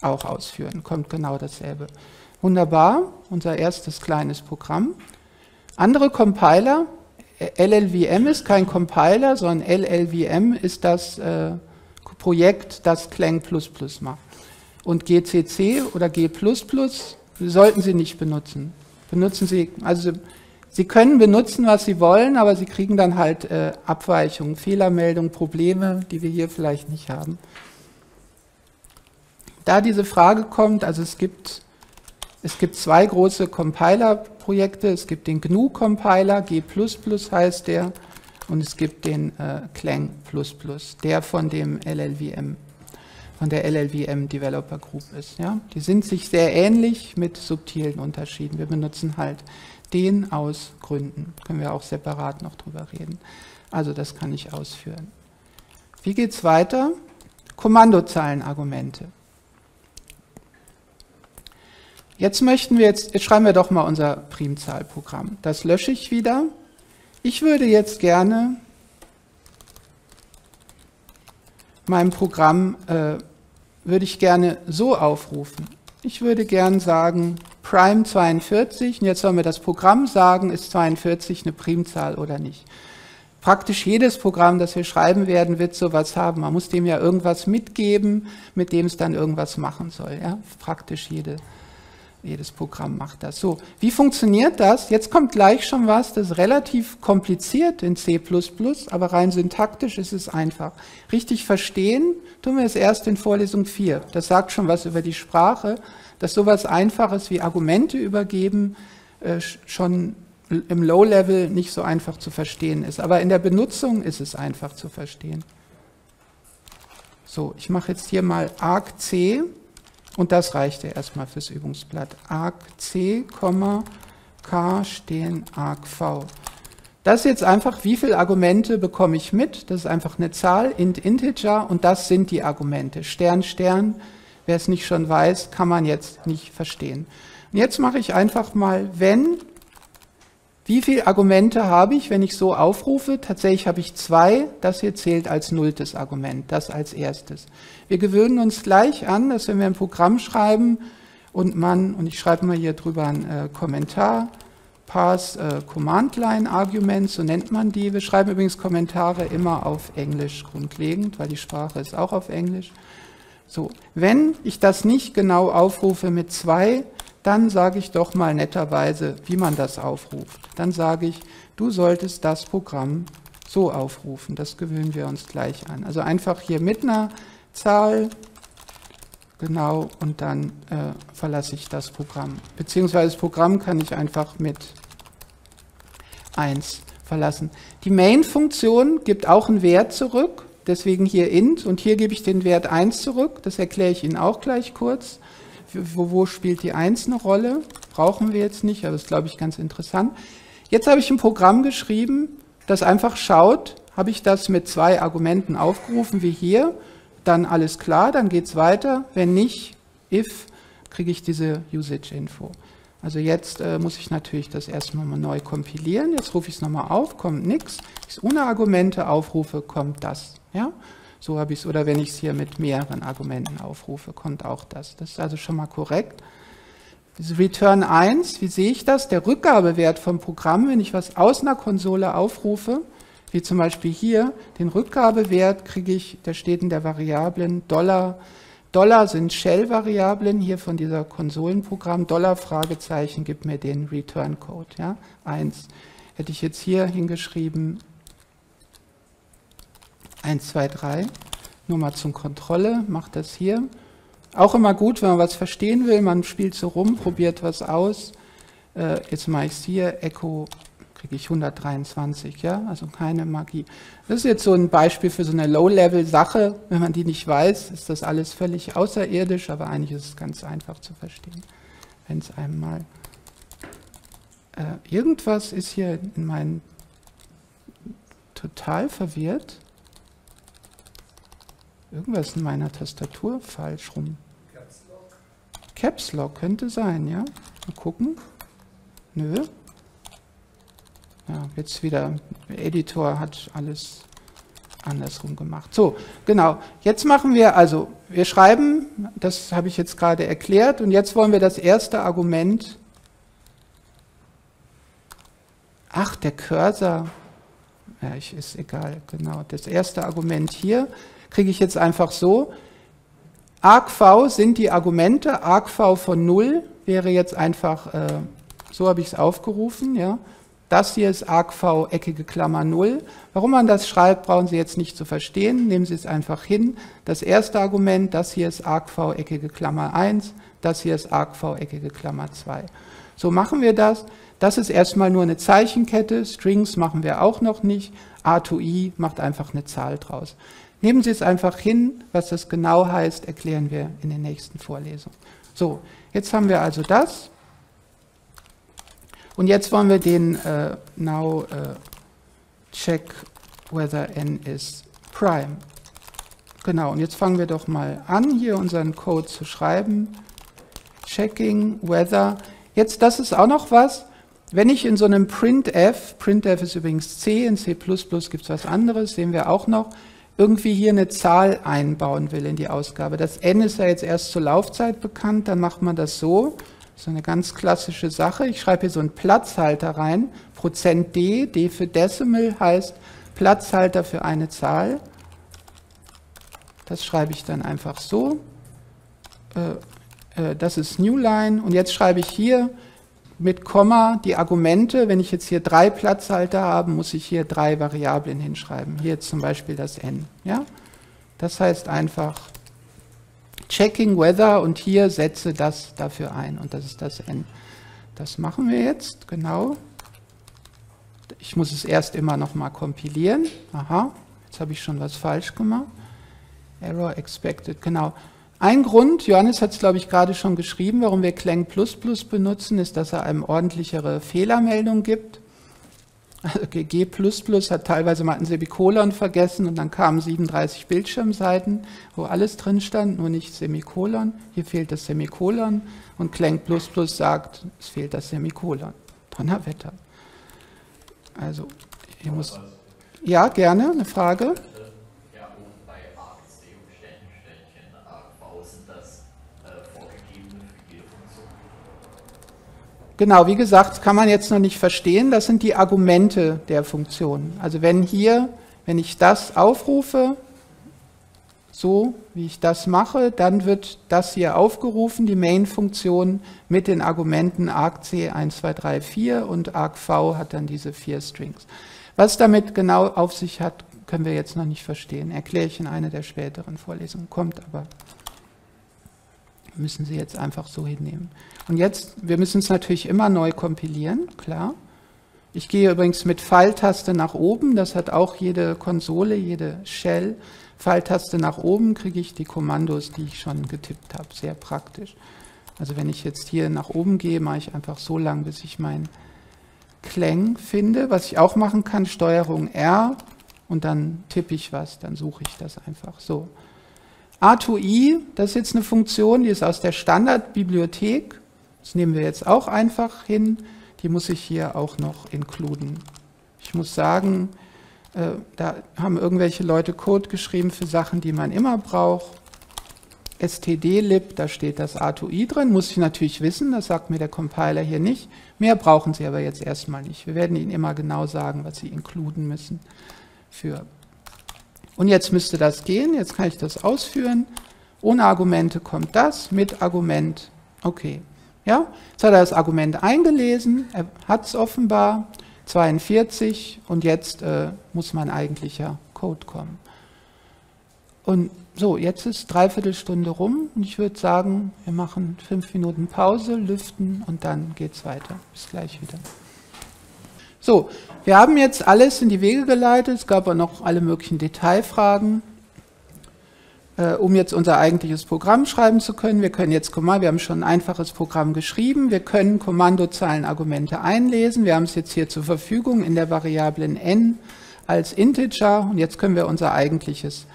auch ausführen. Kommt genau dasselbe. Wunderbar, unser erstes kleines Programm. Andere Compiler, LLVM ist kein Compiler, sondern LLVM ist das äh, Projekt, das Clang++ macht. Und GCC oder G++ sollten Sie nicht benutzen. Benutzen Sie, also Sie können benutzen, was Sie wollen, aber Sie kriegen dann halt äh, Abweichungen, Fehlermeldungen, Probleme, die wir hier vielleicht nicht haben. Da diese Frage kommt, also es gibt, es gibt zwei große Compiler-Projekte. Es gibt den GNU-Compiler, G++ heißt der, und es gibt den äh, Clang++, der von dem LLVM, von der LLVM Developer Group ist. Ja? Die sind sich sehr ähnlich mit subtilen Unterschieden. Wir benutzen halt den aus Gründen. Können wir auch separat noch drüber reden. Also das kann ich ausführen. Wie geht es weiter? Kommandozeilenargumente. Jetzt möchten wir jetzt, jetzt schreiben wir doch mal unser Primzahlprogramm. Das lösche ich wieder. Ich würde jetzt gerne mein Programm äh, würde ich gerne so aufrufen. Ich würde gern sagen Prime 42 und jetzt sollen wir das Programm sagen, ist 42 eine Primzahl oder nicht. Praktisch jedes Programm, das wir schreiben werden, wird sowas haben. Man muss dem ja irgendwas mitgeben, mit dem es dann irgendwas machen soll. Ja? Praktisch jede jedes Programm macht das. So, wie funktioniert das? Jetzt kommt gleich schon was, das ist relativ kompliziert in C++, aber rein syntaktisch ist es einfach. Richtig verstehen tun wir es erst in Vorlesung 4. Das sagt schon was über die Sprache, dass sowas Einfaches wie Argumente übergeben äh, schon im Low-Level nicht so einfach zu verstehen ist. Aber in der Benutzung ist es einfach zu verstehen. So, ich mache jetzt hier mal argc und das reichte erstmal fürs Übungsblatt. arg c, k stehen arg v. Das ist jetzt einfach, wie viele Argumente bekomme ich mit? Das ist einfach eine Zahl, int integer, und das sind die Argumente. Stern, Stern, wer es nicht schon weiß, kann man jetzt nicht verstehen. Und jetzt mache ich einfach mal, wenn wie viele Argumente habe ich, wenn ich so aufrufe? Tatsächlich habe ich zwei. Das hier zählt als nulltes Argument, das als erstes. Wir gewöhnen uns gleich an, dass wenn wir ein Programm schreiben und man, und ich schreibe mal hier drüber einen äh, Kommentar, Pass äh, Command Line Argument, so nennt man die. Wir schreiben übrigens Kommentare immer auf Englisch grundlegend, weil die Sprache ist auch auf Englisch. So, wenn ich das nicht genau aufrufe mit zwei, dann sage ich doch mal netterweise, wie man das aufruft. Dann sage ich, du solltest das Programm so aufrufen. Das gewöhnen wir uns gleich an. Also einfach hier mit einer Zahl, genau, und dann äh, verlasse ich das Programm. Beziehungsweise das Programm kann ich einfach mit 1 verlassen. Die Main-Funktion gibt auch einen Wert zurück, deswegen hier int, und hier gebe ich den Wert 1 zurück, das erkläre ich Ihnen auch gleich kurz wo, wo spielt die 1 eine Rolle? Brauchen wir jetzt nicht, aber das ist, glaube ich, ganz interessant. Jetzt habe ich ein Programm geschrieben, das einfach schaut, habe ich das mit zwei Argumenten aufgerufen wie hier, dann alles klar, dann geht es weiter. Wenn nicht, if, kriege ich diese Usage-Info. Also jetzt äh, muss ich natürlich das erstmal mal neu kompilieren. Jetzt rufe ich es nochmal auf, kommt nichts. Ich es ohne Argumente aufrufe, kommt das. Ja? So habe ich es, oder wenn ich es hier mit mehreren Argumenten aufrufe, kommt auch das. Das ist also schon mal korrekt. Return 1, wie sehe ich das? Der Rückgabewert vom Programm, wenn ich was aus einer Konsole aufrufe, wie zum Beispiel hier, den Rückgabewert kriege ich, der steht in der Variablen Dollar. Dollar sind Shell-Variablen hier von dieser Konsolenprogramm. Dollar Fragezeichen gibt mir den Return Code. Ja? 1. Hätte ich jetzt hier hingeschrieben 1, 2, 3. Nur mal zum Kontrolle, macht das hier. Auch immer gut, wenn man was verstehen will, man spielt so rum, probiert was aus. Äh, jetzt mache ich es hier, Echo kriege ich 123, ja, also keine Magie. Das ist jetzt so ein Beispiel für so eine Low-Level-Sache. Wenn man die nicht weiß, ist das alles völlig außerirdisch, aber eigentlich ist es ganz einfach zu verstehen, wenn es einem. Äh, irgendwas ist hier in meinen total verwirrt. Irgendwas in meiner Tastatur falsch rum. Caps Lock. Caps Lock könnte sein, ja. Mal gucken. Nö. Ja, jetzt wieder, der Editor hat alles andersrum gemacht. So, genau. Jetzt machen wir, also, wir schreiben, das habe ich jetzt gerade erklärt, und jetzt wollen wir das erste Argument. Ach, der Cursor. Ja, ich, ist egal, genau. Das erste Argument hier kriege ich jetzt einfach so. ArcV sind die Argumente, ArcV von 0 wäre jetzt einfach, äh, so habe ich es aufgerufen, ja. Das hier ist ArcV eckige Klammer 0. Warum man das schreibt, brauchen Sie jetzt nicht zu verstehen. Nehmen Sie es einfach hin. Das erste Argument, das hier ist ArcV eckige Klammer 1, das hier ist ArcV eckige Klammer 2. So machen wir das. Das ist erstmal nur eine Zeichenkette. Strings machen wir auch noch nicht. A to I macht einfach eine Zahl draus. Nehmen Sie es einfach hin, was das genau heißt, erklären wir in den nächsten Vorlesungen. So, jetzt haben wir also das. Und jetzt wollen wir den uh, now uh, check whether n is prime. Genau, und jetzt fangen wir doch mal an, hier unseren Code zu schreiben. Checking whether. Jetzt, das ist auch noch was. Wenn ich in so einem printf, printf ist übrigens C, in C++ gibt es was anderes, sehen wir auch noch, irgendwie hier eine Zahl einbauen will in die Ausgabe. Das n ist ja jetzt erst zur Laufzeit bekannt, dann macht man das so. Ist eine ganz klassische Sache. Ich schreibe hier so einen Platzhalter rein, Prozent %d, d für Decimal heißt Platzhalter für eine Zahl. Das schreibe ich dann einfach so. Äh, äh, das ist Newline und jetzt schreibe ich hier mit Komma die Argumente. Wenn ich jetzt hier drei Platzhalter habe, muss ich hier drei Variablen hinschreiben. Hier zum Beispiel das n. Ja? Das heißt einfach checking whether und hier setze das dafür ein und das ist das n. Das machen wir jetzt, genau. Ich muss es erst immer noch mal kompilieren. Aha, jetzt habe ich schon was falsch gemacht. Error expected, genau. Ein Grund, Johannes hat es glaube ich gerade schon geschrieben, warum wir Clang benutzen, ist, dass er einem ordentlichere Fehlermeldung gibt. G hat teilweise mal ein Semikolon vergessen und dann kamen 37 Bildschirmseiten, wo alles drin stand, nur nicht Semikolon. Hier fehlt das Semikolon und Clang sagt, es fehlt das Semikolon. Donnerwetter. Also, ich muss. Ja, gerne, eine Frage. Genau, wie gesagt, kann man jetzt noch nicht verstehen. Das sind die Argumente der Funktion. Also wenn hier, wenn ich das aufrufe, so wie ich das mache, dann wird das hier aufgerufen, die Main-Funktion mit den Argumenten argc 1, 2, 3, 4 und argv hat dann diese vier Strings. Was damit genau auf sich hat, können wir jetzt noch nicht verstehen. Erkläre ich in einer der späteren Vorlesungen, kommt aber müssen Sie jetzt einfach so hinnehmen. Und jetzt, wir müssen es natürlich immer neu kompilieren, klar. Ich gehe übrigens mit Pfeiltaste nach oben, das hat auch jede Konsole, jede Shell. Pfeiltaste nach oben kriege ich die Kommandos, die ich schon getippt habe, sehr praktisch. Also wenn ich jetzt hier nach oben gehe, mache ich einfach so lang, bis ich mein Clang finde. Was ich auch machen kann, Steuerung R und dann tippe ich was, dann suche ich das einfach so. A2i, das ist jetzt eine Funktion, die ist aus der Standardbibliothek. Das nehmen wir jetzt auch einfach hin. Die muss ich hier auch noch inkluden. Ich muss sagen, äh, da haben irgendwelche Leute Code geschrieben für Sachen, die man immer braucht. stdlib, da steht das A2i drin, muss ich natürlich wissen, das sagt mir der Compiler hier nicht. Mehr brauchen Sie aber jetzt erstmal nicht. Wir werden Ihnen immer genau sagen, was Sie inkluden müssen für und jetzt müsste das gehen, jetzt kann ich das ausführen. Ohne Argumente kommt das, mit Argument, okay. Ja, jetzt hat er das Argument eingelesen, er hat es offenbar, 42 und jetzt äh, muss mein eigentlicher Code kommen. Und so, jetzt ist dreiviertel Stunde rum und ich würde sagen, wir machen fünf Minuten Pause, lüften und dann geht es weiter. Bis gleich wieder. So, wir haben jetzt alles in die Wege geleitet, es gab auch noch alle möglichen Detailfragen, äh, um jetzt unser eigentliches Programm schreiben zu können. Wir können jetzt, wir haben schon ein einfaches Programm geschrieben, wir können Kommandozeilenargumente einlesen, wir haben es jetzt hier zur Verfügung in der Variablen n als Integer und jetzt können wir unser eigentliches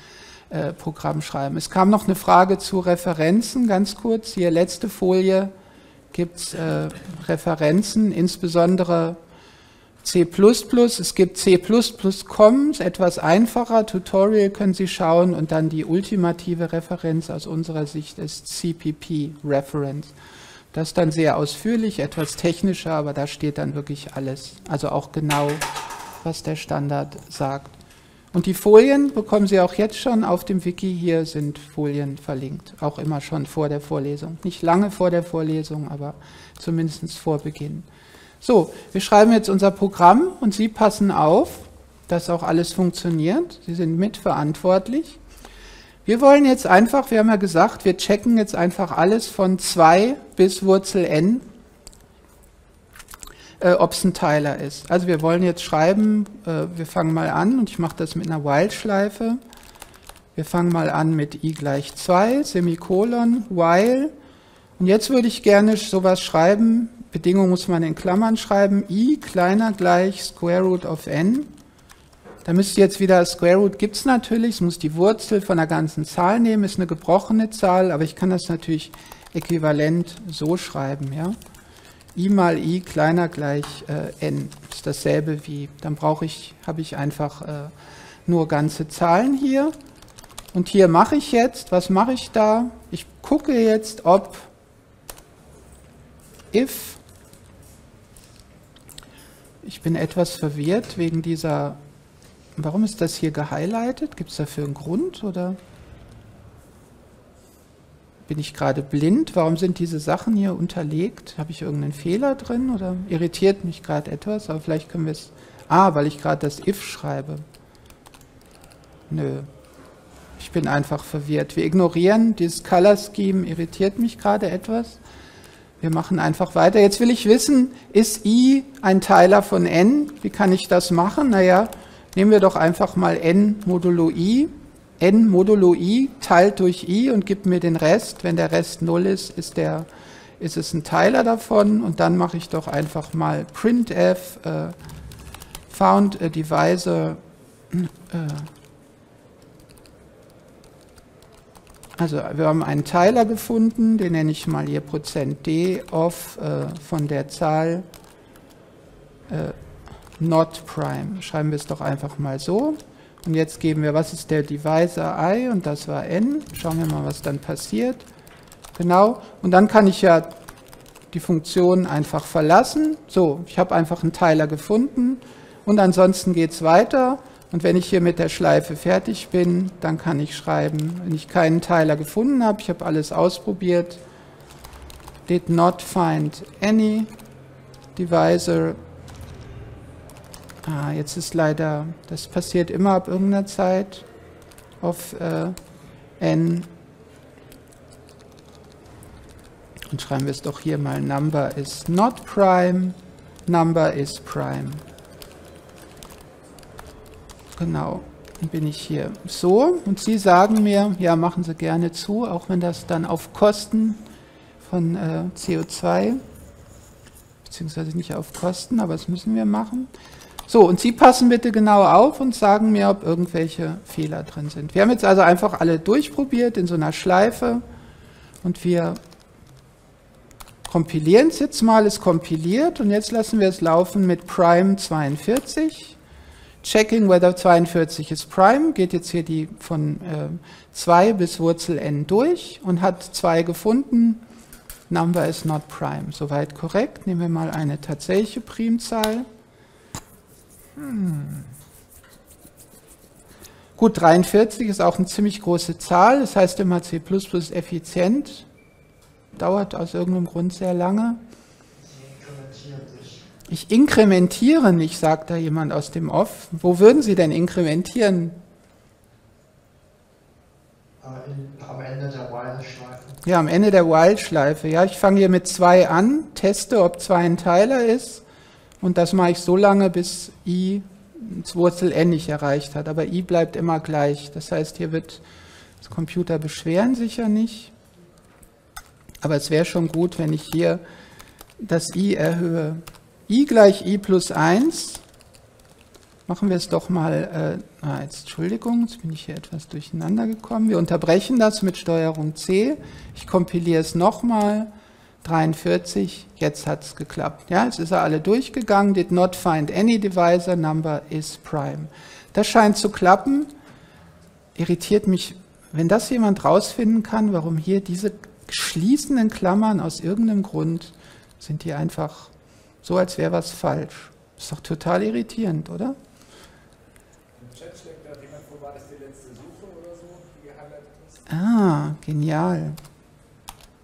äh, Programm schreiben. Es kam noch eine Frage zu Referenzen, ganz kurz, hier letzte Folie gibt es äh, Referenzen, insbesondere C++, es gibt C++com, etwas einfacher, Tutorial können Sie schauen und dann die ultimative Referenz aus unserer Sicht ist CPP Reference. Das ist dann sehr ausführlich, etwas technischer, aber da steht dann wirklich alles, also auch genau, was der Standard sagt. Und die Folien bekommen Sie auch jetzt schon auf dem Wiki, hier sind Folien verlinkt, auch immer schon vor der Vorlesung. Nicht lange vor der Vorlesung, aber zumindest vor Beginn. So, wir schreiben jetzt unser Programm und Sie passen auf, dass auch alles funktioniert. Sie sind mitverantwortlich. Wir wollen jetzt einfach, wir haben ja gesagt, wir checken jetzt einfach alles von 2 bis Wurzel n, äh, ob es ein Teiler ist. Also wir wollen jetzt schreiben, äh, wir fangen mal an und ich mache das mit einer While-Schleife. Wir fangen mal an mit i gleich 2, Semikolon, while. Und jetzt würde ich gerne sowas schreiben, Bedingung muss man in Klammern schreiben, i kleiner gleich Square Root of n. Da müsst ihr jetzt wieder, Square Root gibt es natürlich, es muss die Wurzel von der ganzen Zahl nehmen, ist eine gebrochene Zahl, aber ich kann das natürlich äquivalent so schreiben, ja. i mal i kleiner gleich äh, n ist dasselbe wie, dann brauche ich, habe ich einfach äh, nur ganze Zahlen hier. Und hier mache ich jetzt, was mache ich da? Ich gucke jetzt, ob if ich bin etwas verwirrt wegen dieser. Warum ist das hier gehighlightet? Gibt es dafür einen Grund oder bin ich gerade blind? Warum sind diese Sachen hier unterlegt? Habe ich irgendeinen Fehler drin oder irritiert mich gerade etwas? Aber vielleicht können wir es. Ah, weil ich gerade das if schreibe. Nö. Ich bin einfach verwirrt. Wir ignorieren dieses Color Scheme, irritiert mich gerade etwas. Wir machen einfach weiter. Jetzt will ich wissen, ist i ein Teiler von n? Wie kann ich das machen? Naja, nehmen wir doch einfach mal n modulo i. n modulo i teilt durch i und gibt mir den Rest. Wenn der Rest 0 ist, ist, der, ist es ein Teiler davon. Und dann mache ich doch einfach mal printf äh, found a divisor äh, Also wir haben einen Teiler gefunden, den nenne ich mal hier Prozent %d of äh, von der Zahl äh, not prime. Schreiben wir es doch einfach mal so. Und jetzt geben wir, was ist der Divisor i und das war n. Schauen wir mal, was dann passiert. Genau. Und dann kann ich ja die Funktion einfach verlassen. So, ich habe einfach einen Teiler gefunden und ansonsten geht es weiter. Und wenn ich hier mit der Schleife fertig bin, dann kann ich schreiben, wenn ich keinen Teiler gefunden habe, ich habe alles ausprobiert, did not find any divisor. Ah, jetzt ist leider, das passiert immer ab irgendeiner Zeit, of äh, n. Und schreiben wir es doch hier mal, number is not prime, number is prime. Genau, dann bin ich hier so und Sie sagen mir, ja, machen Sie gerne zu, auch wenn das dann auf Kosten von äh, CO2 beziehungsweise nicht auf Kosten, aber das müssen wir machen. So, und Sie passen bitte genau auf und sagen mir, ob irgendwelche Fehler drin sind. Wir haben jetzt also einfach alle durchprobiert in so einer Schleife und wir kompilieren es jetzt mal, ist kompiliert und jetzt lassen wir es laufen mit Prime 42. Checking whether 42 ist Prime, geht jetzt hier die von äh, 2 bis Wurzel n durch und hat 2 gefunden. Number is not prime. Soweit korrekt. Nehmen wir mal eine tatsächliche Primzahl. Hm. Gut, 43 ist auch eine ziemlich große Zahl, das heißt immer C++ effizient, dauert aus irgendeinem Grund sehr lange. Ich inkrementiere nicht, sagt da jemand aus dem Off. Wo würden Sie denn inkrementieren? am Ende der While-Schleife. Ja, am Ende der While-Schleife. Ja, ich fange hier mit 2 an, teste, ob 2 ein Teiler ist und das mache ich so lange, bis i das Wurzel n nicht erreicht hat. Aber i bleibt immer gleich. Das heißt, hier wird das Computer beschweren sicher nicht. Aber es wäre schon gut, wenn ich hier das i erhöhe. I gleich i plus 1. Machen wir es doch mal, äh, ah, jetzt Entschuldigung, jetzt bin ich hier etwas durcheinander gekommen. Wir unterbrechen das mit Steuerung C. Ich kompiliere es nochmal. 43, jetzt hat es geklappt. Ja, jetzt ist er alle durchgegangen, did not find any divisor, number is prime. Das scheint zu klappen. Irritiert mich, wenn das jemand rausfinden kann, warum hier diese schließenden Klammern aus irgendeinem Grund sind die einfach so, als wäre was falsch. Ist doch total irritierend, oder? Im Chat schlägt da jemand vor, war das die letzte Suche oder so, die gehandelt ist? Ah, genial.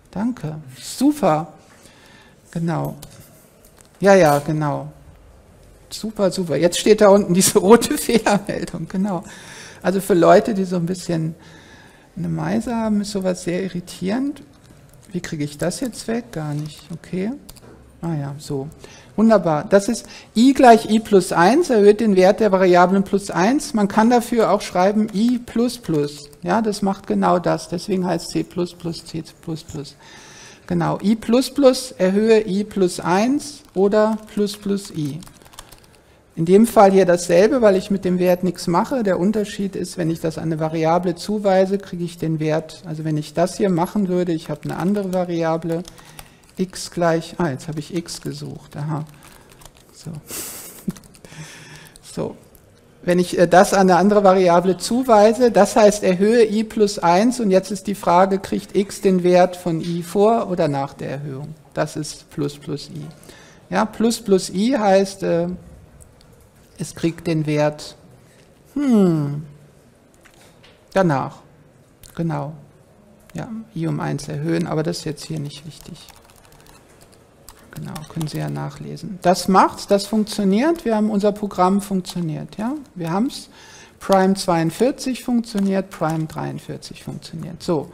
Danke. Super. Genau. Ja, ja, genau. Super, super. Jetzt steht da unten diese rote Fehlermeldung. Genau. Also für Leute, die so ein bisschen eine Meise haben, ist sowas sehr irritierend. Wie kriege ich das jetzt weg? Gar nicht. Okay. Ah ja, so. Wunderbar. Das ist i gleich i plus 1, erhöht den Wert der Variablen plus 1. Man kann dafür auch schreiben i plus plus. Ja, das macht genau das. Deswegen heißt C++ C++. Genau, i plus plus erhöhe i plus 1 oder plus plus i. In dem Fall hier dasselbe, weil ich mit dem Wert nichts mache. Der Unterschied ist, wenn ich das an eine Variable zuweise, kriege ich den Wert. Also wenn ich das hier machen würde, ich habe eine andere Variable, x gleich, ah, jetzt habe ich x gesucht, aha. So. so, wenn ich äh, das an eine andere Variable zuweise, das heißt erhöhe i plus 1 und jetzt ist die Frage, kriegt x den Wert von i vor oder nach der Erhöhung? Das ist plus plus i. Ja, plus plus i heißt, äh, es kriegt den Wert hm, danach. Genau. Ja, i um 1 erhöhen, aber das ist jetzt hier nicht wichtig. Genau, können Sie ja nachlesen. Das macht's, das funktioniert. Wir haben unser Programm funktioniert. Ja, wir haben es. Prime 42 funktioniert, Prime 43 funktioniert. So,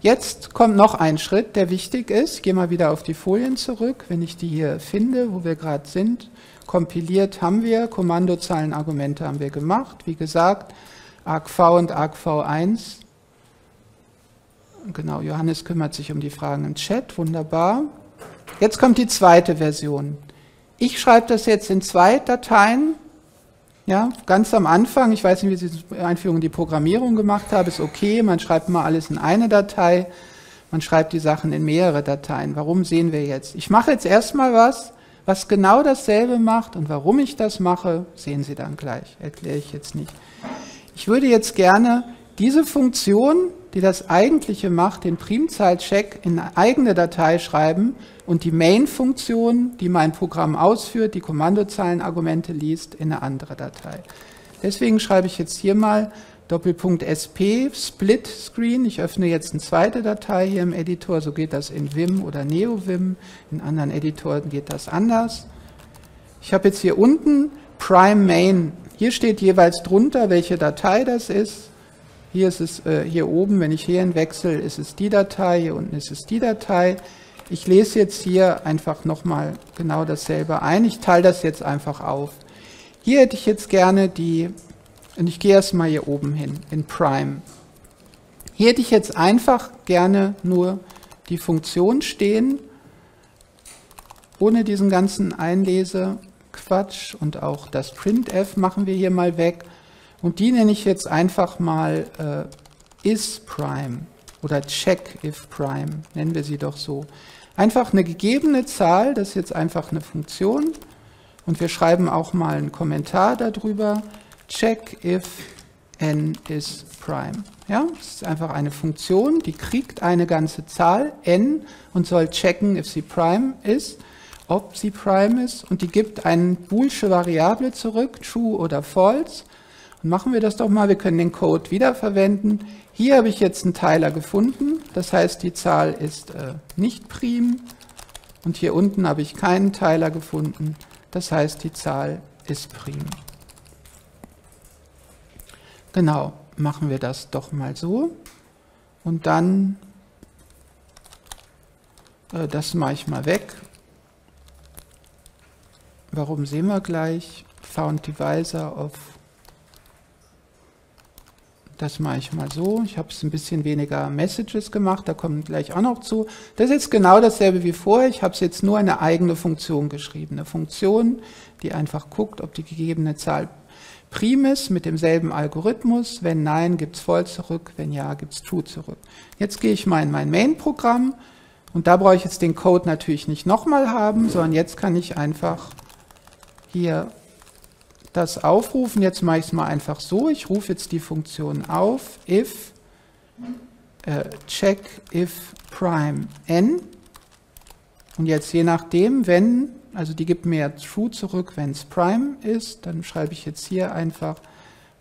jetzt kommt noch ein Schritt, der wichtig ist. Ich gehe mal wieder auf die Folien zurück, wenn ich die hier finde, wo wir gerade sind. Kompiliert haben wir, Kommandozeilenargumente haben wir gemacht. Wie gesagt, argv und argv1. Genau, Johannes kümmert sich um die Fragen im Chat, wunderbar. Jetzt kommt die zweite Version. Ich schreibe das jetzt in zwei Dateien. Ja, ganz am Anfang, ich weiß nicht, wie Sie die Einführung in die Programmierung gemacht haben, ist okay, man schreibt mal alles in eine Datei, man schreibt die Sachen in mehrere Dateien. Warum sehen wir jetzt? Ich mache jetzt erstmal was, was genau dasselbe macht und warum ich das mache, sehen Sie dann gleich, erkläre ich jetzt nicht. Ich würde jetzt gerne diese Funktion, die das eigentliche macht, den Primzahlcheck in eine eigene Datei schreiben und die Main-Funktion, die mein Programm ausführt, die Kommandozeilenargumente liest, in eine andere Datei. Deswegen schreibe ich jetzt hier mal Doppelpunkt SP, Split Screen. Ich öffne jetzt eine zweite Datei hier im Editor, so geht das in Vim oder NeoVim. In anderen Editoren geht das anders. Ich habe jetzt hier unten Prime Main. Hier steht jeweils drunter, welche Datei das ist. Hier ist es, äh, hier oben, wenn ich hierhin wechsle, ist es die Datei, hier unten ist es die Datei. Ich lese jetzt hier einfach nochmal genau dasselbe ein. Ich teile das jetzt einfach auf. Hier hätte ich jetzt gerne die, und ich gehe erstmal hier oben hin, in Prime. Hier hätte ich jetzt einfach gerne nur die Funktion stehen. ohne diesen ganzen Einlesequatsch und auch das printf machen wir hier mal weg. Und die nenne ich jetzt einfach mal äh, isPrime oder checkIfPrime, nennen wir sie doch so. Einfach eine gegebene Zahl, das ist jetzt einfach eine Funktion. Und wir schreiben auch mal einen Kommentar darüber. Check if n is prime. Ja, das ist einfach eine Funktion, die kriegt eine ganze Zahl n und soll checken, if sie prime ist, ob sie prime ist und die gibt eine boolsche Variable zurück, true oder false. Und machen wir das doch mal, wir können den Code wiederverwenden. Hier habe ich jetzt einen Teiler gefunden, das heißt die Zahl ist äh, nicht prim und hier unten habe ich keinen Teiler gefunden, das heißt die Zahl ist prim. Genau, machen wir das doch mal so. Und dann, äh, das mache ich mal weg. Warum sehen wir gleich? Found Divisor of, das mache ich mal so. Ich habe es ein bisschen weniger Messages gemacht, da kommen gleich auch noch zu. Das ist jetzt genau dasselbe wie vorher. Ich habe es jetzt nur eine eigene Funktion geschrieben. Eine Funktion, die einfach guckt, ob die gegebene Zahl Primis mit demselben Algorithmus. Wenn nein, gibt es voll zurück, wenn ja, gibt es true zurück. Jetzt gehe ich mal in mein Main-Programm und da brauche ich jetzt den Code natürlich nicht nochmal haben, sondern jetzt kann ich einfach hier das aufrufen. Jetzt mache ich es mal einfach so. Ich rufe jetzt die Funktion auf, if äh, check if prime n. Und jetzt je nachdem, wenn also die gibt mir true zurück, wenn es prime ist. Dann schreibe ich jetzt hier einfach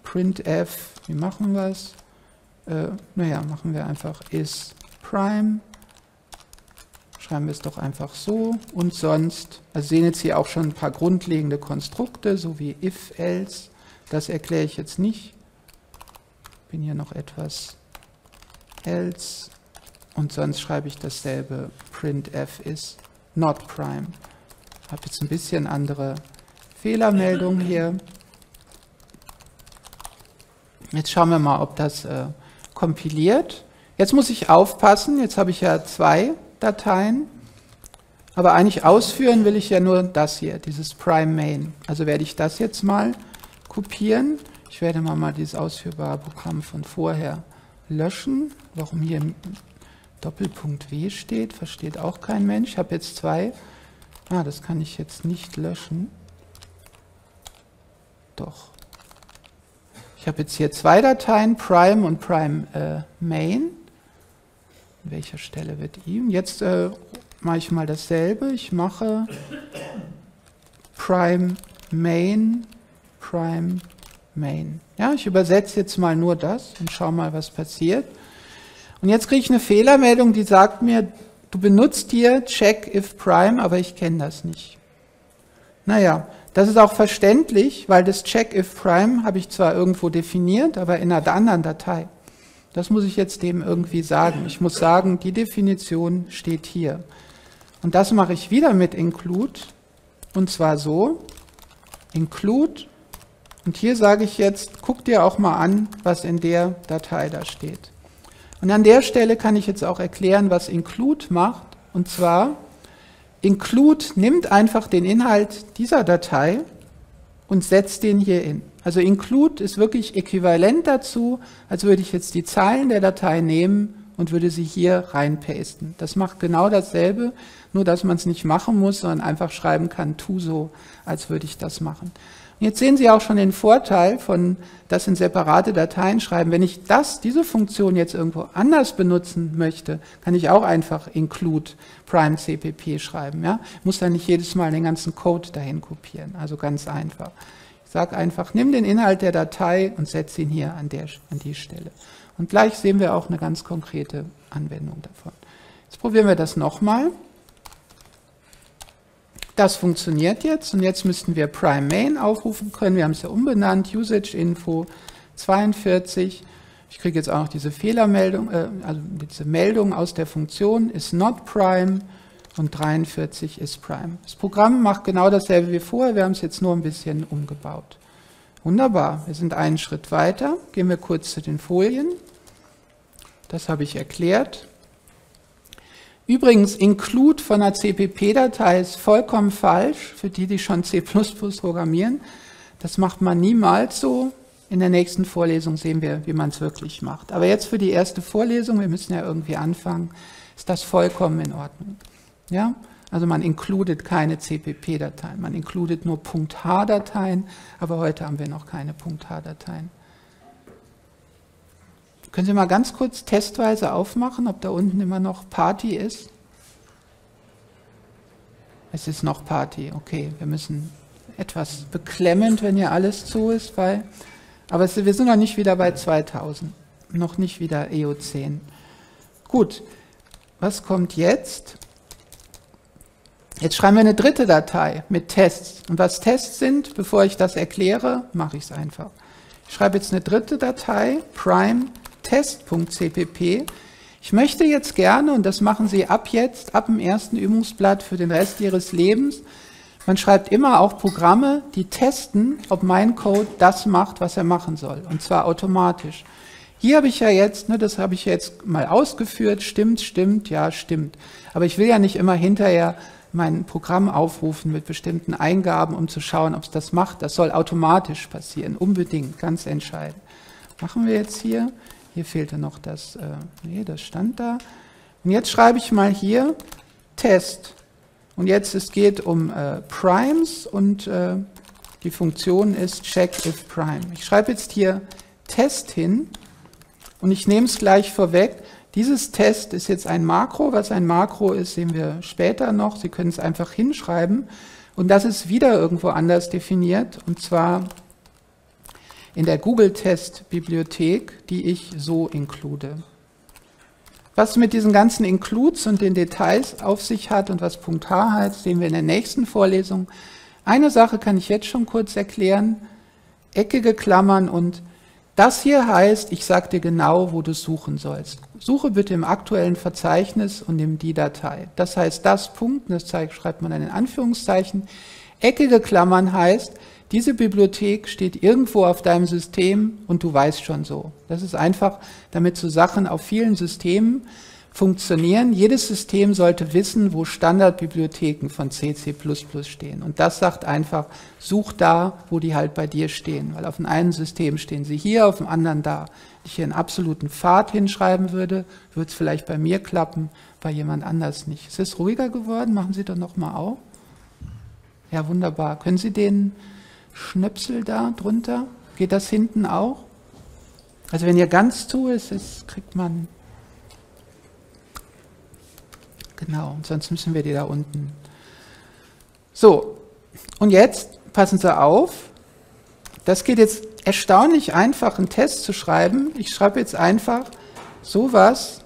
printf, wie machen wir es? Äh, naja, machen wir einfach is prime. Schreiben wir es doch einfach so. Und sonst, also sehen jetzt hier auch schon ein paar grundlegende Konstrukte, so wie if, else. Das erkläre ich jetzt nicht. Bin hier noch etwas else. Und sonst schreibe ich dasselbe printf is not prime habe jetzt ein bisschen andere Fehlermeldung hier. Jetzt schauen wir mal, ob das äh, kompiliert. Jetzt muss ich aufpassen, jetzt habe ich ja zwei Dateien, aber eigentlich ausführen will ich ja nur das hier, dieses Prime Main. Also werde ich das jetzt mal kopieren. Ich werde mal, mal dieses ausführbare Programm von vorher löschen. Warum hier Doppelpunkt W steht, versteht auch kein Mensch. Ich habe jetzt zwei Ah, das kann ich jetzt nicht löschen. Doch. Ich habe jetzt hier zwei Dateien, Prime und Prime äh, Main. An welcher Stelle wird ihm? Jetzt äh, mache ich mal dasselbe. Ich mache Prime Main, Prime Main. Ja, ich übersetze jetzt mal nur das und schaue mal, was passiert. Und jetzt kriege ich eine Fehlermeldung, die sagt mir, Du benutzt hier check if prime, aber ich kenne das nicht. Naja, das ist auch verständlich, weil das check if prime habe ich zwar irgendwo definiert, aber in einer anderen Datei. Das muss ich jetzt dem irgendwie sagen. Ich muss sagen, die Definition steht hier. Und das mache ich wieder mit include. Und zwar so, include. Und hier sage ich jetzt, guck dir auch mal an, was in der Datei da steht. Und an der Stelle kann ich jetzt auch erklären, was include macht. Und zwar, include nimmt einfach den Inhalt dieser Datei und setzt den hier in. Also include ist wirklich äquivalent dazu, als würde ich jetzt die Zeilen der Datei nehmen und würde sie hier reinpasten. Das macht genau dasselbe, nur dass man es nicht machen muss, sondern einfach schreiben kann, tu so, als würde ich das machen. Jetzt sehen Sie auch schon den Vorteil von das in separate Dateien schreiben. Wenn ich das, diese Funktion jetzt irgendwo anders benutzen möchte, kann ich auch einfach include prime cpp schreiben. Ja? muss dann nicht jedes Mal den ganzen Code dahin kopieren. Also ganz einfach. Sage einfach, nimm den Inhalt der Datei und setze ihn hier an, der, an die Stelle. Und gleich sehen wir auch eine ganz konkrete Anwendung davon. Jetzt probieren wir das nochmal. Das funktioniert jetzt und jetzt müssten wir Prime Main aufrufen können. Wir haben es ja umbenannt, Usage Info 42. Ich kriege jetzt auch noch diese Fehlermeldung, äh, also diese Meldung aus der Funktion ist not prime und 43 ist prime. Das Programm macht genau dasselbe wie vorher, wir haben es jetzt nur ein bisschen umgebaut. Wunderbar, wir sind einen Schritt weiter. Gehen wir kurz zu den Folien. Das habe ich erklärt. Übrigens, Include von einer CPP-Datei ist vollkommen falsch, für die, die schon C++ programmieren. Das macht man niemals so. In der nächsten Vorlesung sehen wir, wie man es wirklich macht. Aber jetzt für die erste Vorlesung, wir müssen ja irgendwie anfangen, ist das vollkommen in Ordnung. Ja? Also man includet keine CPP-Dateien, man includet nur .h-Dateien, aber heute haben wir noch keine .h-Dateien. Können Sie mal ganz kurz testweise aufmachen, ob da unten immer noch Party ist? Es ist noch Party, okay. Wir müssen etwas beklemmend, wenn hier alles zu ist, weil, aber wir sind noch nicht wieder bei 2000, noch nicht wieder EO10. Gut, was kommt jetzt? Jetzt schreiben wir eine dritte Datei mit Tests. Und was Tests sind, bevor ich das erkläre, mache ich es einfach. Ich schreibe jetzt eine dritte Datei, prime test.cpp. Ich möchte jetzt gerne, und das machen Sie ab jetzt, ab dem ersten Übungsblatt für den Rest Ihres Lebens, man schreibt immer auch Programme, die testen, ob mein Code das macht, was er machen soll. Und zwar automatisch. Hier habe ich ja jetzt, ne, das habe ich jetzt mal ausgeführt, stimmt, stimmt, ja, stimmt. Aber ich will ja nicht immer hinterher mein Programm aufrufen mit bestimmten Eingaben, um zu schauen, ob es das macht. Das soll automatisch passieren, unbedingt, ganz entscheidend. Machen wir jetzt hier. Hier fehlte noch das, äh, nee, das stand da. Und jetzt schreibe ich mal hier Test. Und jetzt, es geht um äh, Primes und äh, die Funktion ist check if prime. Ich schreibe jetzt hier Test hin und ich nehme es gleich vorweg. Dieses Test ist jetzt ein Makro. Was ein Makro ist, sehen wir später noch. Sie können es einfach hinschreiben. Und das ist wieder irgendwo anders definiert. Und zwar in der Google-Test-Bibliothek, die ich so include. Was mit diesen ganzen Includes und den Details auf sich hat und was Punkt H heißt, sehen wir in der nächsten Vorlesung. Eine Sache kann ich jetzt schon kurz erklären. Eckige Klammern und das hier heißt, ich sage dir genau, wo du suchen sollst. Suche bitte im aktuellen Verzeichnis und nimm die Datei. Das heißt, das Punkt, das schreibt man in Anführungszeichen. Eckige Klammern heißt, diese Bibliothek steht irgendwo auf deinem System und du weißt schon so. Das ist einfach, damit so Sachen auf vielen Systemen funktionieren. Jedes System sollte wissen, wo Standardbibliotheken von CC++ stehen. Und das sagt einfach, such da, wo die halt bei dir stehen. Weil auf dem einen System stehen sie hier, auf dem anderen da. Wenn ich hier einen absoluten Pfad hinschreiben würde, würde es vielleicht bei mir klappen, bei jemand anders nicht. Ist es ruhiger geworden? Machen Sie doch nochmal auf. Ja, wunderbar. Können Sie den Schnöpsel da drunter? Geht das hinten auch? Also wenn hier ganz zu ist, ist kriegt man Genau, sonst müssen wir die da unten. So, und jetzt passen Sie auf. Das geht jetzt erstaunlich einfach, einen Test zu schreiben. Ich schreibe jetzt einfach sowas.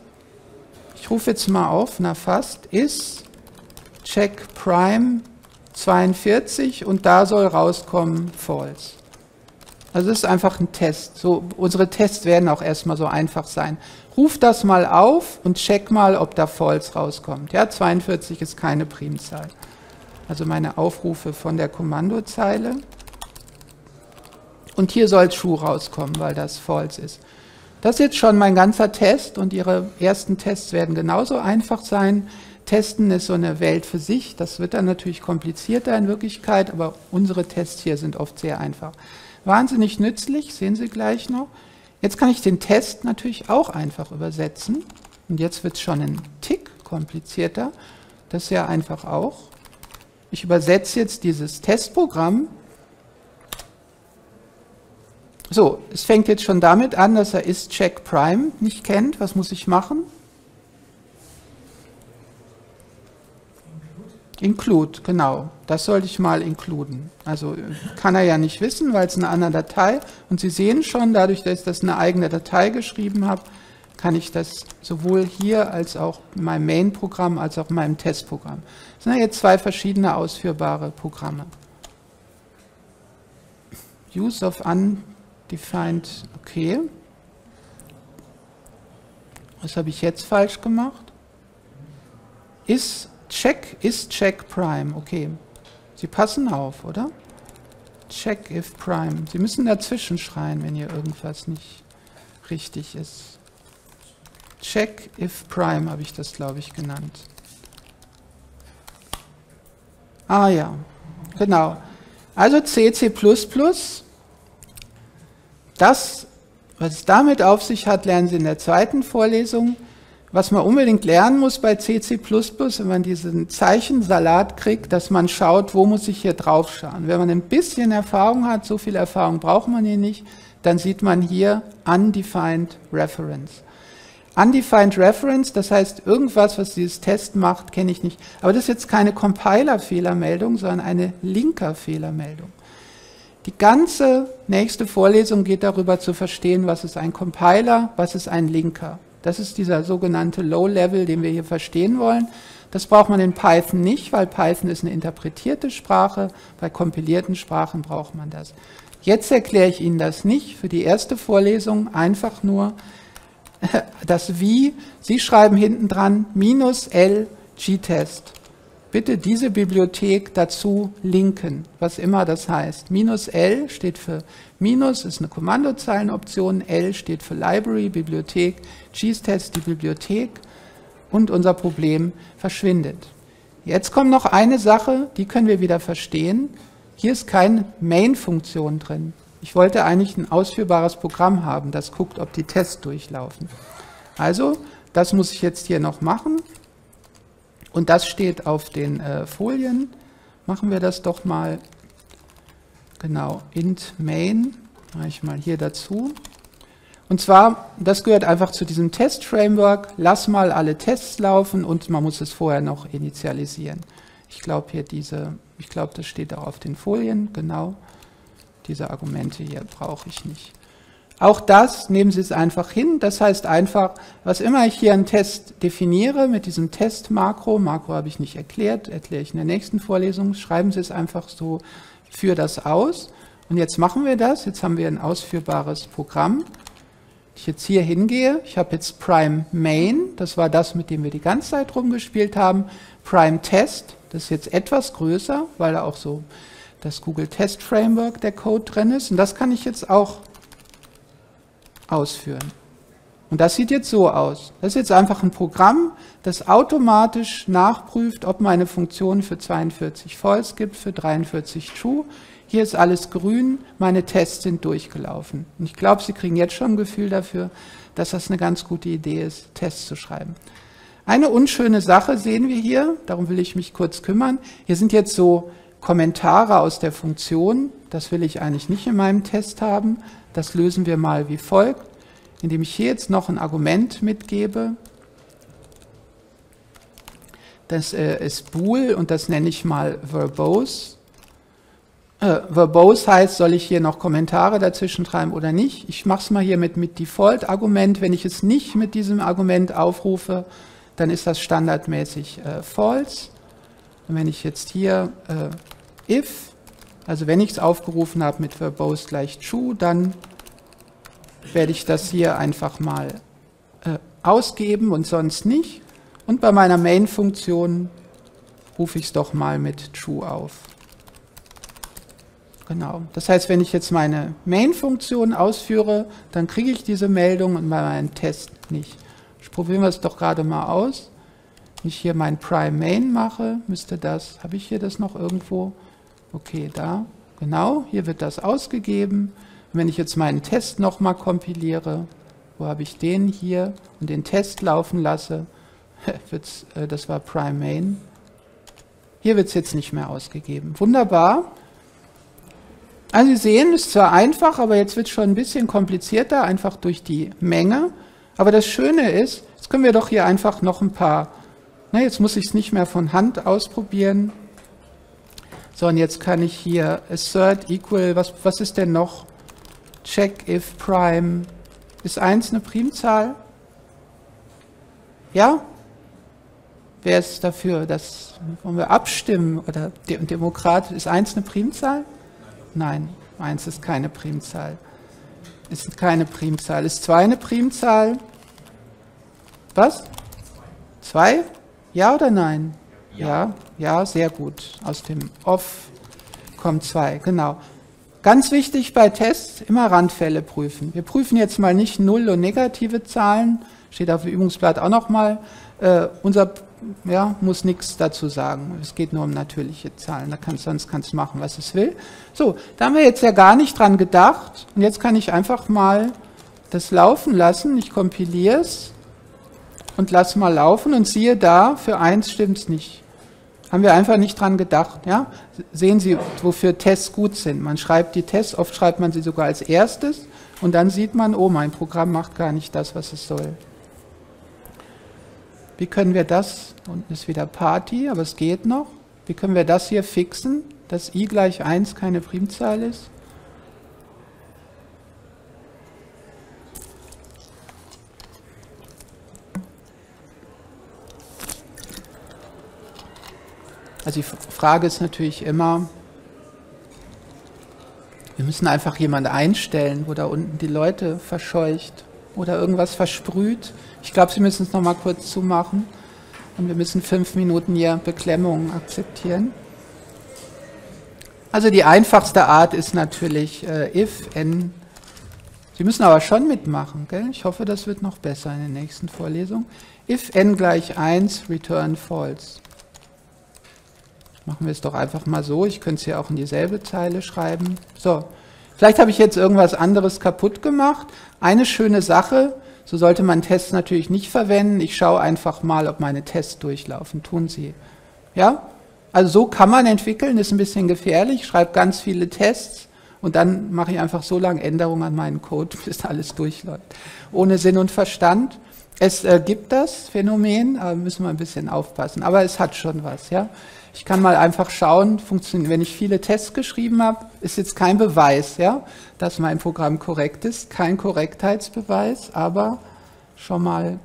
Ich rufe jetzt mal auf, na fast, ist check prime 42 und da soll rauskommen false. Also das ist einfach ein Test. So, unsere Tests werden auch erstmal so einfach sein. Ruf das mal auf und check mal, ob da False rauskommt. Ja, 42 ist keine Primzahl. Also meine Aufrufe von der Kommandozeile. Und hier soll True rauskommen, weil das False ist. Das ist jetzt schon mein ganzer Test und Ihre ersten Tests werden genauso einfach sein. Testen ist so eine Welt für sich. Das wird dann natürlich komplizierter in Wirklichkeit, aber unsere Tests hier sind oft sehr einfach. Wahnsinnig nützlich, sehen Sie gleich noch. Jetzt kann ich den Test natürlich auch einfach übersetzen. Und jetzt wird es schon ein Tick komplizierter. Das ist ja einfach auch. Ich übersetze jetzt dieses Testprogramm. So, es fängt jetzt schon damit an, dass er ist-check prime nicht kennt. Was muss ich machen? Include, genau. Das sollte ich mal inkluden. Also kann er ja nicht wissen, weil es eine andere Datei. Und Sie sehen schon, dadurch, dass ich das eine eigene Datei geschrieben habe, kann ich das sowohl hier als auch in meinem Main-Programm als auch in meinem Testprogramm. Das sind ja jetzt zwei verschiedene ausführbare Programme. Use of undefined, okay. Was habe ich jetzt falsch gemacht? Ist Check ist check prime. Okay. Sie passen auf, oder? Check if prime. Sie müssen dazwischen schreien, wenn hier irgendwas nicht richtig ist. Check if prime habe ich das, glaube ich, genannt. Ah ja, genau. Also C, C++, das, was es damit auf sich hat, lernen Sie in der zweiten Vorlesung. Was man unbedingt lernen muss bei C, C++, wenn man diesen Zeichensalat kriegt, dass man schaut, wo muss ich hier drauf schauen. Wenn man ein bisschen Erfahrung hat, so viel Erfahrung braucht man hier nicht, dann sieht man hier Undefined Reference. Undefined Reference, das heißt, irgendwas, was dieses Test macht, kenne ich nicht. Aber das ist jetzt keine Compiler-Fehlermeldung, sondern eine Linker-Fehlermeldung. Die ganze nächste Vorlesung geht darüber zu verstehen, was ist ein Compiler, was ist ein Linker. Das ist dieser sogenannte Low-Level, den wir hier verstehen wollen. Das braucht man in Python nicht, weil Python ist eine interpretierte Sprache. Bei kompilierten Sprachen braucht man das. Jetzt erkläre ich Ihnen das nicht für die erste Vorlesung, einfach nur das Wie. Sie schreiben hinten dran minus L G-Test. Bitte diese Bibliothek dazu linken, was immer das heißt. Minus L steht für Minus, ist eine Kommandozeilenoption, L steht für Library, Bibliothek, G-Test die Bibliothek und unser Problem verschwindet. Jetzt kommt noch eine Sache, die können wir wieder verstehen. Hier ist keine Main-Funktion drin. Ich wollte eigentlich ein ausführbares Programm haben, das guckt, ob die Tests durchlaufen. Also, das muss ich jetzt hier noch machen. Und das steht auf den äh, Folien. Machen wir das doch mal. Genau, int main, mache ich mal hier dazu. Und zwar, das gehört einfach zu diesem Test-Framework. Lass mal alle Tests laufen und man muss es vorher noch initialisieren. Ich glaube hier diese ich glaube, das steht auch auf den Folien, genau. Diese Argumente hier brauche ich nicht. Auch das nehmen Sie es einfach hin. Das heißt einfach, was immer ich hier einen Test definiere mit diesem Test-Makro, Makro habe ich nicht erklärt, erkläre ich in der nächsten Vorlesung, schreiben Sie es einfach so für das aus. Und jetzt machen wir das. Jetzt haben wir ein ausführbares Programm. Ich jetzt hier hingehe, ich habe jetzt Prime Main, das war das, mit dem wir die ganze Zeit rumgespielt haben, Prime Test, das ist jetzt etwas größer, weil da auch so das Google Test Framework der Code drin ist. Und das kann ich jetzt auch ausführen. Und das sieht jetzt so aus. Das ist jetzt einfach ein Programm, das automatisch nachprüft, ob meine Funktion für 42 false gibt, für 43 true. Hier ist alles grün, meine Tests sind durchgelaufen. Und ich glaube, Sie kriegen jetzt schon ein Gefühl dafür, dass das eine ganz gute Idee ist, Tests zu schreiben. Eine unschöne Sache sehen wir hier, darum will ich mich kurz kümmern. Hier sind jetzt so Kommentare aus der Funktion, das will ich eigentlich nicht in meinem Test haben. Das lösen wir mal wie folgt, indem ich hier jetzt noch ein Argument mitgebe. Das äh, ist bool und das nenne ich mal verbose. Äh, verbose heißt, soll ich hier noch Kommentare dazwischen schreiben oder nicht? Ich mache es mal hier mit, mit Default-Argument. Wenn ich es nicht mit diesem Argument aufrufe, dann ist das standardmäßig äh, false. Und wenn ich jetzt hier äh, if, also wenn ich es aufgerufen habe mit verbose gleich true, dann werde ich das hier einfach mal äh, ausgeben und sonst nicht. Und bei meiner Main-Funktion rufe ich es doch mal mit true auf. Genau. Das heißt, wenn ich jetzt meine Main-Funktion ausführe, dann kriege ich diese Meldung und bei meinem Test nicht. Probieren wir es doch gerade mal aus. Wenn ich hier mein Prime Main mache, müsste das, habe ich hier das noch irgendwo? Okay, da, genau, hier wird das ausgegeben. Wenn ich jetzt meinen Test nochmal kompiliere, wo habe ich den hier und den Test laufen lasse, wird's, äh, das war Prime Main. Hier wird es jetzt nicht mehr ausgegeben. Wunderbar. Also Sie sehen, es ist zwar einfach, aber jetzt wird es schon ein bisschen komplizierter, einfach durch die Menge. Aber das Schöne ist, jetzt können wir doch hier einfach noch ein paar, na, jetzt muss ich es nicht mehr von Hand ausprobieren, sondern jetzt kann ich hier assert equal, was, was ist denn noch? Check if prime, ist 1 eine Primzahl? Ja? Wer ist dafür? Das wollen wir abstimmen? Oder Demokrat, ist 1 eine Primzahl? Nein, 1 ist keine Primzahl ist keine Primzahl. Ist 2 eine Primzahl? Was? 2? Ja oder nein? Ja. ja, ja, sehr gut. Aus dem Off kommt 2, genau. Ganz wichtig bei Tests, immer Randfälle prüfen. Wir prüfen jetzt mal nicht Null und negative Zahlen. steht auf dem Übungsblatt auch nochmal. Äh, unser ja, muss nichts dazu sagen. Es geht nur um natürliche Zahlen. Da kannst, sonst kannst du machen, was es will. So, da haben wir jetzt ja gar nicht dran gedacht. Und jetzt kann ich einfach mal das laufen lassen. Ich kompiliere es und lasse mal laufen und siehe da, für 1 stimmt es nicht. Haben wir einfach nicht dran gedacht. Ja? Sehen Sie, wofür Tests gut sind. Man schreibt die Tests, oft schreibt man sie sogar als erstes und dann sieht man, oh, mein Programm macht gar nicht das, was es soll. Wie können wir das, unten ist wieder Party, aber es geht noch, wie können wir das hier fixen, dass i gleich 1 keine Primzahl ist? Also die Frage ist natürlich immer, wir müssen einfach jemand einstellen, wo da unten die Leute verscheucht oder irgendwas versprüht. Ich glaube, Sie müssen es nochmal kurz zumachen und wir müssen fünf Minuten hier Beklemmung akzeptieren. Also die einfachste Art ist natürlich äh, if, n. Sie müssen aber schon mitmachen. Gell? Ich hoffe, das wird noch besser in der nächsten Vorlesung. If n gleich 1, return false. Machen wir es doch einfach mal so. Ich könnte es ja auch in dieselbe Zeile schreiben. So, vielleicht habe ich jetzt irgendwas anderes kaputt gemacht. Eine schöne Sache, so sollte man Tests natürlich nicht verwenden. Ich schaue einfach mal, ob meine Tests durchlaufen. Tun sie. Ja? Also so kann man entwickeln, ist ein bisschen gefährlich. Ich schreibe ganz viele Tests und dann mache ich einfach so lange Änderungen an meinen Code, bis alles durchläuft. Ohne Sinn und Verstand. Es äh, gibt das Phänomen, aber müssen wir ein bisschen aufpassen. Aber es hat schon was, ja. Ich kann mal einfach schauen, wenn ich viele Tests geschrieben habe, ist jetzt kein Beweis, ja, dass mein Programm korrekt ist, kein Korrektheitsbeweis, aber schon mal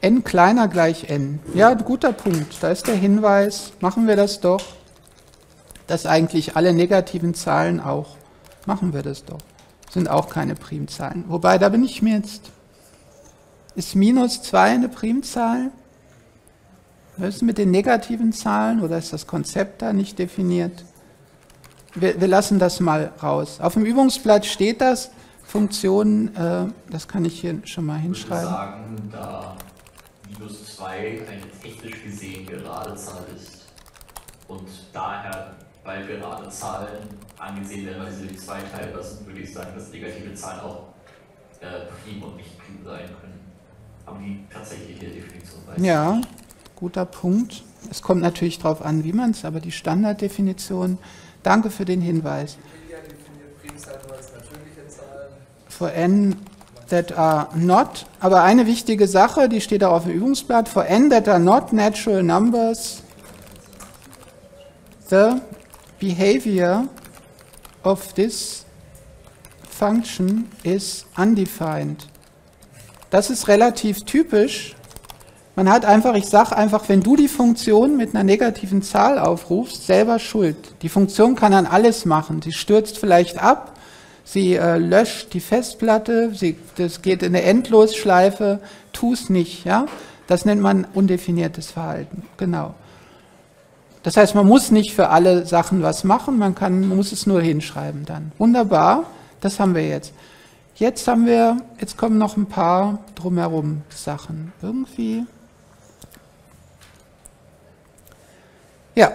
n kleiner gleich n. Ja, guter Punkt, da ist der Hinweis, machen wir das doch, dass eigentlich alle negativen Zahlen auch, machen wir das doch, sind auch keine Primzahlen. Wobei, da bin ich mir jetzt, ist minus 2 eine Primzahl? Was ist mit den negativen Zahlen oder ist das Konzept da nicht definiert? Wir, wir lassen das mal raus. Auf dem Übungsblatt steht das, Funktionen, äh, das kann ich hier schon mal hinschreiben. Ich würde sagen, da minus 2 eine technisch gesehen gerade Zahl ist und daher bei gerade Zahlen angesehen werden, weil sie 2 teilen lassen, würde ich sagen, dass negative Zahlen auch äh, prim und nicht prim sein können. Aber die tatsächliche Definition weiß Ja. Nicht guter Punkt. Es kommt natürlich darauf an, wie man es, aber die Standarddefinition, danke für den Hinweis. For n that are not, aber eine wichtige Sache, die steht auch auf dem Übungsblatt, for n that are not natural numbers, the behavior of this function is undefined. Das ist relativ typisch man hat einfach, ich sage einfach, wenn du die Funktion mit einer negativen Zahl aufrufst, selber schuld. Die Funktion kann dann alles machen. Sie stürzt vielleicht ab, sie äh, löscht die Festplatte, sie, das geht in eine Endlosschleife, tu es nicht. Ja? Das nennt man undefiniertes Verhalten. Genau. Das heißt, man muss nicht für alle Sachen was machen, man, kann, man muss es nur hinschreiben dann. Wunderbar, das haben wir jetzt. Jetzt haben wir, jetzt kommen noch ein paar drumherum Sachen. Irgendwie. Ja,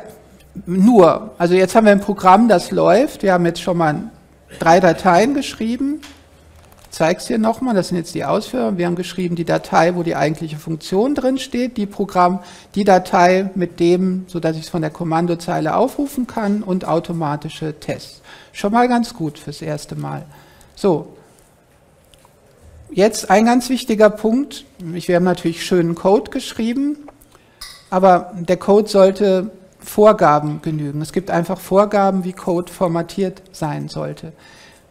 nur. Also jetzt haben wir ein Programm, das läuft. Wir haben jetzt schon mal drei Dateien geschrieben. Ich zeige es hier nochmal, das sind jetzt die Ausführungen. Wir haben geschrieben die Datei, wo die eigentliche Funktion drin steht, die Programm, die Datei mit dem, sodass ich es von der Kommandozeile aufrufen kann und automatische Tests. Schon mal ganz gut fürs erste Mal. So, jetzt ein ganz wichtiger Punkt. Wir haben natürlich schönen Code geschrieben, aber der Code sollte Vorgaben genügen. Es gibt einfach Vorgaben, wie Code formatiert sein sollte.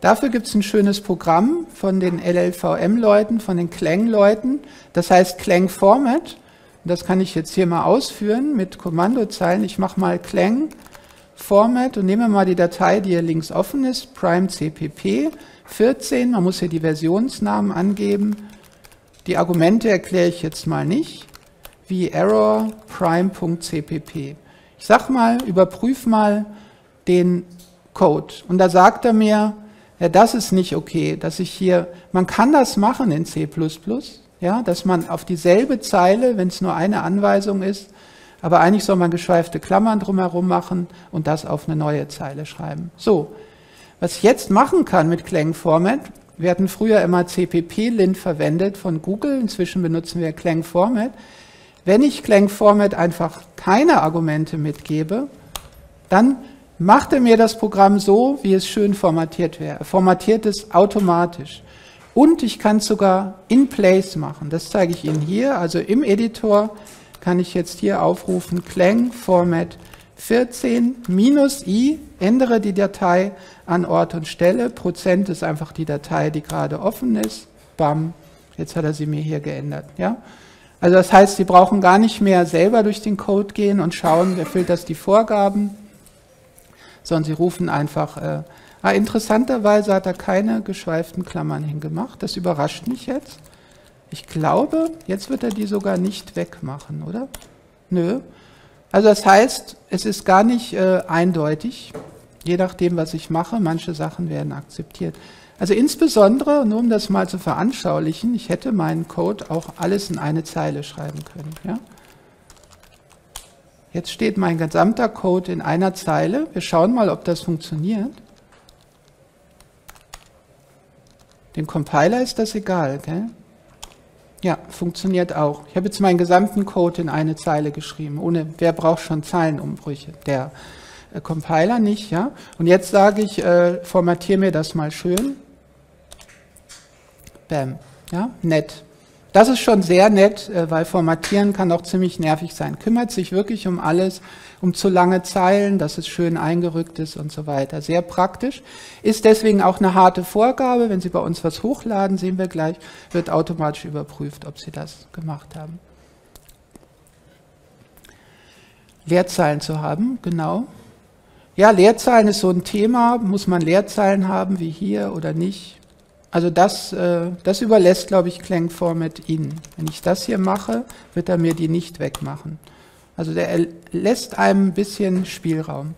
Dafür gibt es ein schönes Programm von den LLVM-Leuten, von den Clang-Leuten. Das heißt Clang Format. Das kann ich jetzt hier mal ausführen mit Kommandozeilen. Ich mache mal Clang Format und nehme mal die Datei, die hier links offen ist, prime cpp 14. Man muss hier die Versionsnamen angeben. Die Argumente erkläre ich jetzt mal nicht, wie error prime.cpp. Sag mal, überprüf mal den Code. Und da sagt er mir, Ja, das ist nicht okay, dass ich hier, man kann das machen in C++, ja, dass man auf dieselbe Zeile, wenn es nur eine Anweisung ist, aber eigentlich soll man geschweifte Klammern drumherum machen und das auf eine neue Zeile schreiben. So, was ich jetzt machen kann mit Clang Format, wir hatten früher immer CPP-Lint verwendet von Google, inzwischen benutzen wir Clang Format. Wenn ich Clang Format einfach keine Argumente mitgebe, dann macht er mir das Programm so, wie es schön formatiert wäre. Er formatiert es automatisch. Und ich kann es sogar in place machen. Das zeige ich Ihnen hier. Also im Editor kann ich jetzt hier aufrufen, Clang Format 14 minus i, ändere die Datei an Ort und Stelle. Prozent ist einfach die Datei, die gerade offen ist. Bam, jetzt hat er sie mir hier geändert. Ja? Also das heißt, Sie brauchen gar nicht mehr selber durch den Code gehen und schauen, erfüllt das die Vorgaben, sondern Sie rufen einfach, äh, ah, interessanterweise hat er keine geschweiften Klammern hingemacht. Das überrascht mich jetzt. Ich glaube, jetzt wird er die sogar nicht wegmachen, oder? Nö. Also das heißt, es ist gar nicht äh, eindeutig, je nachdem, was ich mache. Manche Sachen werden akzeptiert. Also insbesondere, nur um das mal zu veranschaulichen, ich hätte meinen Code auch alles in eine Zeile schreiben können. Ja? Jetzt steht mein gesamter Code in einer Zeile. Wir schauen mal, ob das funktioniert. Dem Compiler ist das egal. Gell? Ja, funktioniert auch. Ich habe jetzt meinen gesamten Code in eine Zeile geschrieben. Ohne, wer braucht schon Zeilenumbrüche? Der äh, Compiler nicht, ja. Und jetzt sage ich, äh, formatiere mir das mal schön. Bam, ja, nett. Das ist schon sehr nett, äh, weil Formatieren kann auch ziemlich nervig sein. Kümmert sich wirklich um alles, um zu lange Zeilen, dass es schön eingerückt ist und so weiter. Sehr praktisch. Ist deswegen auch eine harte Vorgabe. Wenn Sie bei uns was hochladen, sehen wir gleich, wird automatisch überprüft, ob Sie das gemacht haben. Leerzeilen zu haben, genau. Ja, Leerzeilen ist so ein Thema. Muss man Leerzeilen haben wie hier oder nicht? Also das, äh, das überlässt, glaube ich, Clang Format Ihnen. Wenn ich das hier mache, wird er mir die nicht wegmachen. Also der lässt einem ein bisschen Spielraum,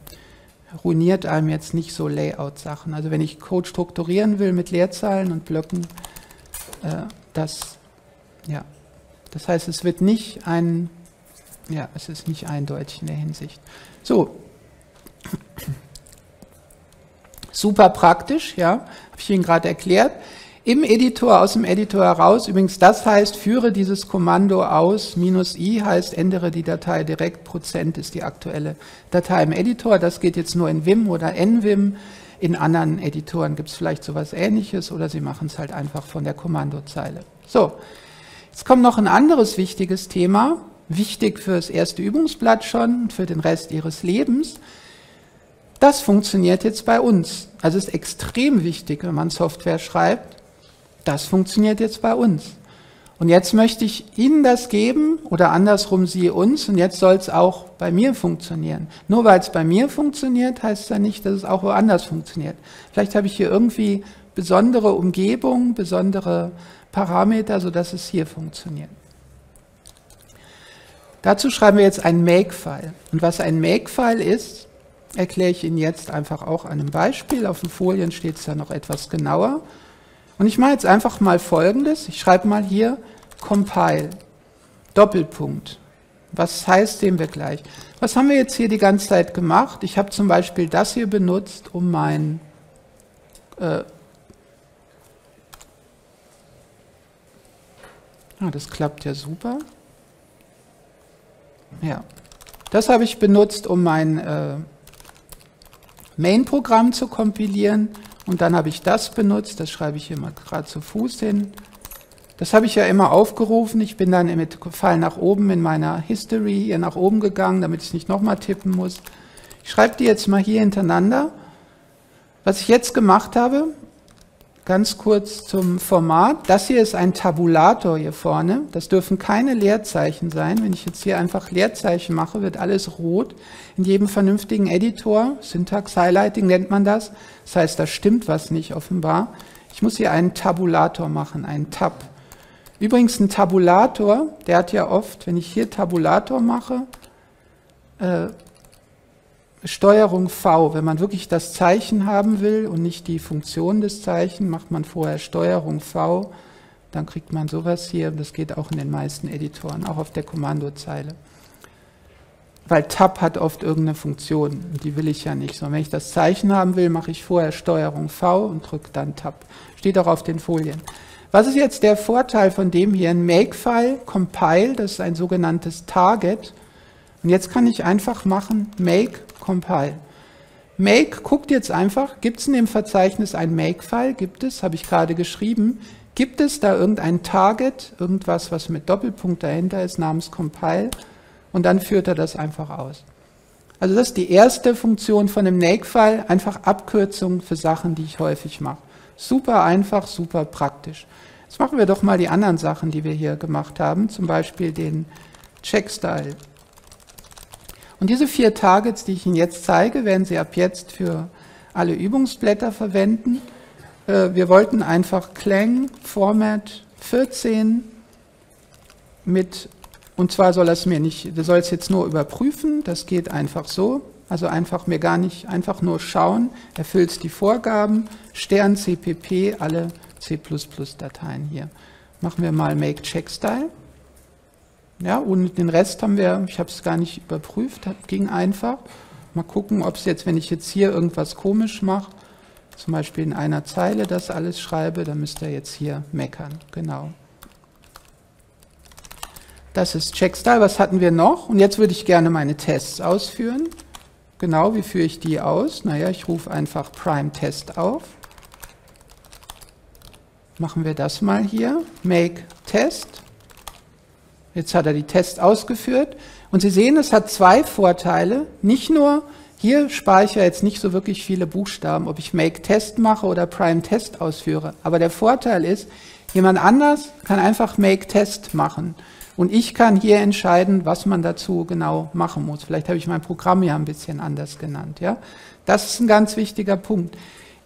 ruiniert einem jetzt nicht so Layout-Sachen. Also wenn ich Code strukturieren will mit Leerzeilen und Blöcken, äh, das, ja, das heißt, es wird nicht ein, ja, es ist nicht eindeutig in der Hinsicht. So, super praktisch, ja, habe ich Ihnen gerade erklärt im Editor, aus dem Editor heraus. Übrigens, das heißt, führe dieses Kommando aus. Minus i heißt, ändere die Datei direkt. Prozent ist die aktuelle Datei im Editor. Das geht jetzt nur in Vim oder NVim. In anderen Editoren gibt es vielleicht sowas ähnliches oder Sie machen es halt einfach von der Kommandozeile. So, jetzt kommt noch ein anderes wichtiges Thema. Wichtig für das erste Übungsblatt schon für den Rest Ihres Lebens. Das funktioniert jetzt bei uns. Also ist extrem wichtig, wenn man Software schreibt, das funktioniert jetzt bei uns. Und jetzt möchte ich Ihnen das geben oder andersrum Sie uns und jetzt soll es auch bei mir funktionieren. Nur weil es bei mir funktioniert, heißt ja nicht, dass es auch woanders funktioniert. Vielleicht habe ich hier irgendwie besondere Umgebung, besondere Parameter, sodass es hier funktioniert. Dazu schreiben wir jetzt einen Make-File. Und was ein Make-File ist, erkläre ich Ihnen jetzt einfach auch an einem Beispiel. Auf den Folien steht es ja noch etwas genauer. Und ich mache jetzt einfach mal Folgendes. Ich schreibe mal hier Compile, Doppelpunkt. Was heißt, sehen wir gleich. Was haben wir jetzt hier die ganze Zeit gemacht? Ich habe zum Beispiel das hier benutzt, um mein äh, ah, das klappt ja super. Ja, das habe ich benutzt, um mein äh, Main-Programm zu kompilieren. Und dann habe ich das benutzt, das schreibe ich hier mal gerade zu Fuß hin. Das habe ich ja immer aufgerufen. Ich bin dann mit Pfeil nach oben in meiner History hier nach oben gegangen, damit ich nicht nochmal tippen muss. Ich schreibe die jetzt mal hier hintereinander. Was ich jetzt gemacht habe, Ganz kurz zum Format. Das hier ist ein Tabulator hier vorne. Das dürfen keine Leerzeichen sein. Wenn ich jetzt hier einfach Leerzeichen mache, wird alles rot. In jedem vernünftigen Editor, Syntax Highlighting nennt man das. Das heißt, da stimmt was nicht offenbar. Ich muss hier einen Tabulator machen, einen Tab. Übrigens ein Tabulator, der hat ja oft, wenn ich hier Tabulator mache, äh, Steuerung V. Wenn man wirklich das Zeichen haben will und nicht die Funktion des Zeichens, macht man vorher Steuerung V. Dann kriegt man sowas hier. Das geht auch in den meisten Editoren, auch auf der Kommandozeile. Weil Tab hat oft irgendeine Funktion die will ich ja nicht. So, wenn ich das Zeichen haben will, mache ich vorher Steuerung V und drücke dann Tab. Steht auch auf den Folien. Was ist jetzt der Vorteil von dem hier? Ein Makefile, Compile, das ist ein sogenanntes Target. Und jetzt kann ich einfach machen Make Compile. Make guckt jetzt einfach, gibt es in dem Verzeichnis ein Make-File? Gibt es, habe ich gerade geschrieben. Gibt es da irgendein Target, irgendwas, was mit Doppelpunkt dahinter ist, namens Compile? Und dann führt er das einfach aus. Also das ist die erste Funktion von dem Make-File, einfach Abkürzung für Sachen, die ich häufig mache. Super einfach, super praktisch. Jetzt machen wir doch mal die anderen Sachen, die wir hier gemacht haben, zum Beispiel den Check-Style. Und diese vier Targets, die ich Ihnen jetzt zeige, werden Sie ab jetzt für alle Übungsblätter verwenden. Äh, wir wollten einfach Clang Format 14 mit, und zwar soll es mir nicht, der soll es jetzt nur überprüfen, das geht einfach so. Also einfach mir gar nicht, einfach nur schauen, erfüllt die Vorgaben, Stern CPP, alle C++-Dateien hier. Machen wir mal Make Check Style. Ja, und den Rest haben wir, ich habe es gar nicht überprüft, ging einfach. Mal gucken, ob es jetzt, wenn ich jetzt hier irgendwas komisch mache, zum Beispiel in einer Zeile das alles schreibe, dann müsst ihr jetzt hier meckern. Genau. Das ist Checkstyle. Was hatten wir noch? Und jetzt würde ich gerne meine Tests ausführen. Genau, wie führe ich die aus? Naja, ich rufe einfach Prime Test auf. Machen wir das mal hier. Make Test. Jetzt hat er die Tests ausgeführt. Und Sie sehen, es hat zwei Vorteile. Nicht nur, hier spare ich jetzt nicht so wirklich viele Buchstaben, ob ich Make Test mache oder Prime Test ausführe. Aber der Vorteil ist, jemand anders kann einfach Make Test machen. Und ich kann hier entscheiden, was man dazu genau machen muss. Vielleicht habe ich mein Programm ja ein bisschen anders genannt. Ja? Das ist ein ganz wichtiger Punkt.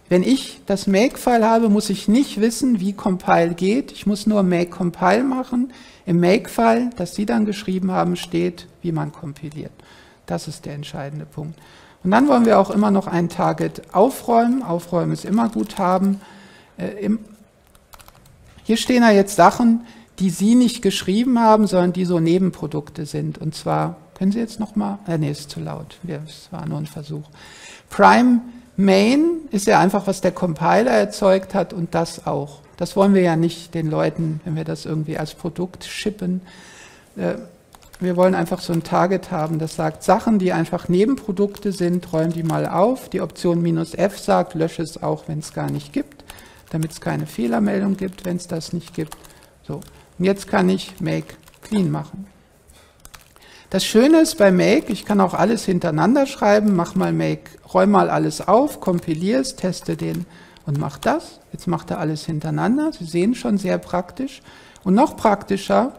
Wenn ich das Make-File habe, muss ich nicht wissen, wie Compile geht. Ich muss nur Make Compile machen. Im Make-File, das Sie dann geschrieben haben, steht, wie man kompiliert. Das ist der entscheidende Punkt. Und dann wollen wir auch immer noch ein Target aufräumen. Aufräumen ist immer gut haben. Äh, hier stehen ja jetzt Sachen, die Sie nicht geschrieben haben, sondern die so Nebenprodukte sind. Und zwar, können Sie jetzt nochmal, äh, nee, ist zu laut. Es war nur ein Versuch. Prime Main ist ja einfach, was der Compiler erzeugt hat und das auch. Das wollen wir ja nicht den Leuten, wenn wir das irgendwie als Produkt shippen. Äh, wir wollen einfach so ein Target haben, das sagt, Sachen, die einfach Nebenprodukte sind, räumen die mal auf. Die Option minus F sagt, lösche es auch, wenn es gar nicht gibt, damit es keine Fehlermeldung gibt, wenn es das nicht gibt. So. Und jetzt kann ich make clean machen. Das Schöne ist bei Make, ich kann auch alles hintereinander schreiben, mach mal Make, räum mal alles auf, kompilier's, teste den und mach das. Jetzt macht er alles hintereinander. Sie sehen schon sehr praktisch. Und noch praktischer,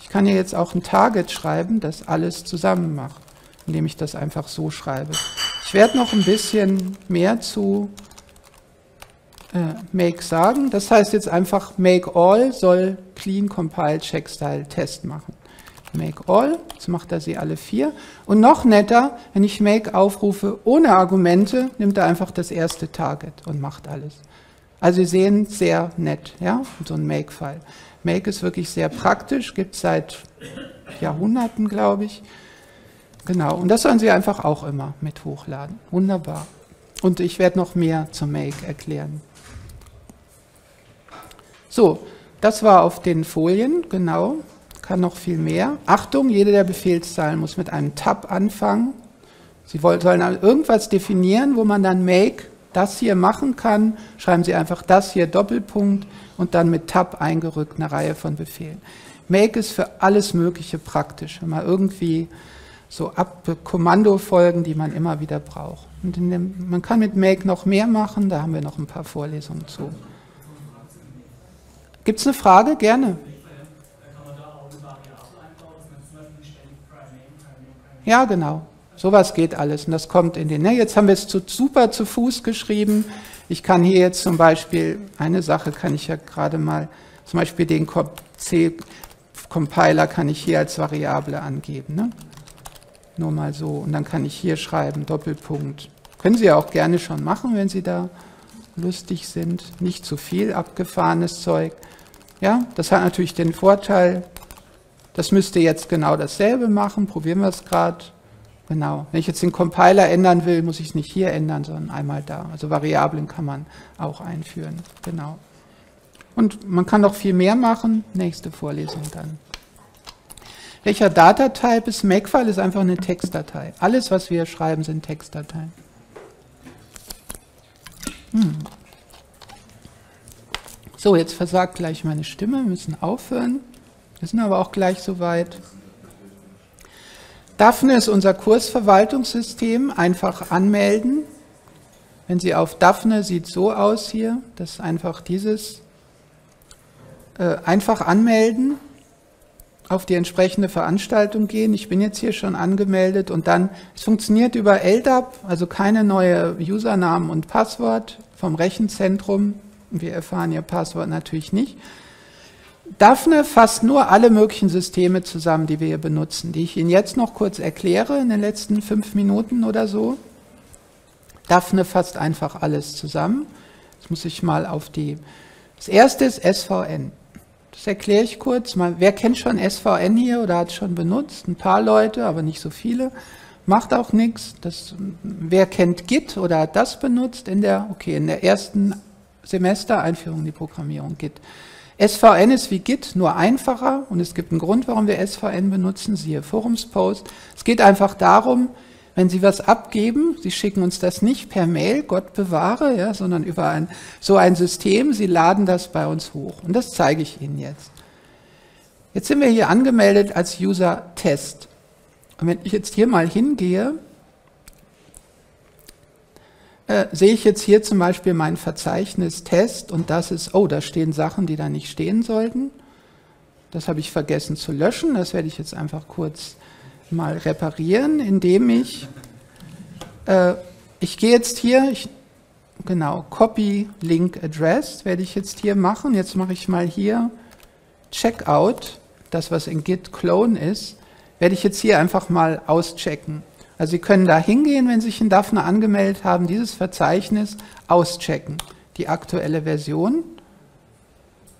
ich kann hier jetzt auch ein Target schreiben, das alles zusammen macht, indem ich das einfach so schreibe. Ich werde noch ein bisschen mehr zu äh, Make sagen. Das heißt jetzt einfach Make All soll Clean Compile Check Style Test machen. Make all, jetzt macht er sie alle vier. Und noch netter, wenn ich Make aufrufe ohne Argumente, nimmt er einfach das erste Target und macht alles. Also Sie sehen, sehr nett, ja, so ein Make-File. Make ist wirklich sehr praktisch, gibt es seit Jahrhunderten, glaube ich. Genau, und das sollen Sie einfach auch immer mit hochladen. Wunderbar. Und ich werde noch mehr zum Make erklären. So, das war auf den Folien, genau kann noch viel mehr. Achtung, jede der Befehlszeilen muss mit einem Tab anfangen. Sie sollen irgendwas definieren, wo man dann make das hier machen kann. Schreiben Sie einfach das hier Doppelpunkt und dann mit Tab eingerückt eine Reihe von Befehlen. Make ist für alles Mögliche praktisch, wenn man irgendwie so Ab Kommandofolgen, die man immer wieder braucht. Und dem, man kann mit Make noch mehr machen, da haben wir noch ein paar Vorlesungen zu. Gibt es eine Frage? Gerne. Ja, genau. Sowas geht alles und das kommt in den. Ne, jetzt haben wir es zu, super zu Fuß geschrieben. Ich kann hier jetzt zum Beispiel, eine Sache kann ich ja gerade mal, zum Beispiel den C-Compiler kann ich hier als Variable angeben. Ne? Nur mal so. Und dann kann ich hier schreiben, Doppelpunkt. Können Sie ja auch gerne schon machen, wenn Sie da lustig sind. Nicht zu viel abgefahrenes Zeug. Ja, das hat natürlich den Vorteil, das müsste jetzt genau dasselbe machen. Probieren wir es gerade. Genau. Wenn ich jetzt den Compiler ändern will, muss ich es nicht hier ändern, sondern einmal da. Also Variablen kann man auch einführen. Genau. Und man kann noch viel mehr machen. Nächste Vorlesung dann. Welcher Datatype ist? Makefile ist einfach eine Textdatei. Alles, was wir schreiben, sind Textdateien. Hm. So, jetzt versagt gleich meine Stimme. Wir müssen aufhören. Wir sind aber auch gleich soweit. Daphne ist unser Kursverwaltungssystem. Einfach anmelden. Wenn Sie auf Daphne, sieht so aus hier, das ist einfach dieses. Äh, einfach anmelden, auf die entsprechende Veranstaltung gehen. Ich bin jetzt hier schon angemeldet und dann, es funktioniert über LDAP, also keine neue Usernamen und Passwort vom Rechenzentrum. Wir erfahren Ihr Passwort natürlich nicht. Daphne fasst nur alle möglichen Systeme zusammen, die wir hier benutzen, die ich Ihnen jetzt noch kurz erkläre in den letzten fünf Minuten oder so. Daphne fasst einfach alles zusammen. Jetzt muss ich mal auf die. Das erste ist SVN. Das erkläre ich kurz. Mal, wer kennt schon SVN hier oder hat es schon benutzt? Ein paar Leute, aber nicht so viele. Macht auch nichts. Das, wer kennt Git oder hat das benutzt in der, okay, in der ersten Semester Einführung in die Programmierung Git. SVN ist wie Git, nur einfacher und es gibt einen Grund, warum wir SVN benutzen, siehe Forumspost. Es geht einfach darum, wenn Sie was abgeben, Sie schicken uns das nicht per Mail, Gott bewahre, ja, sondern über ein, so ein System, Sie laden das bei uns hoch. Und das zeige ich Ihnen jetzt. Jetzt sind wir hier angemeldet als User Test. Und wenn ich jetzt hier mal hingehe, äh, sehe ich jetzt hier zum Beispiel mein Verzeichnis Test und das ist, oh, da stehen Sachen, die da nicht stehen sollten. Das habe ich vergessen zu löschen. Das werde ich jetzt einfach kurz mal reparieren, indem ich, äh, ich gehe jetzt hier, ich, genau, Copy Link Address werde ich jetzt hier machen. Jetzt mache ich mal hier Checkout, das was in Git Clone ist, werde ich jetzt hier einfach mal auschecken. Also Sie können da hingehen, wenn Sie sich in Daphne angemeldet haben, dieses Verzeichnis auschecken, die aktuelle Version.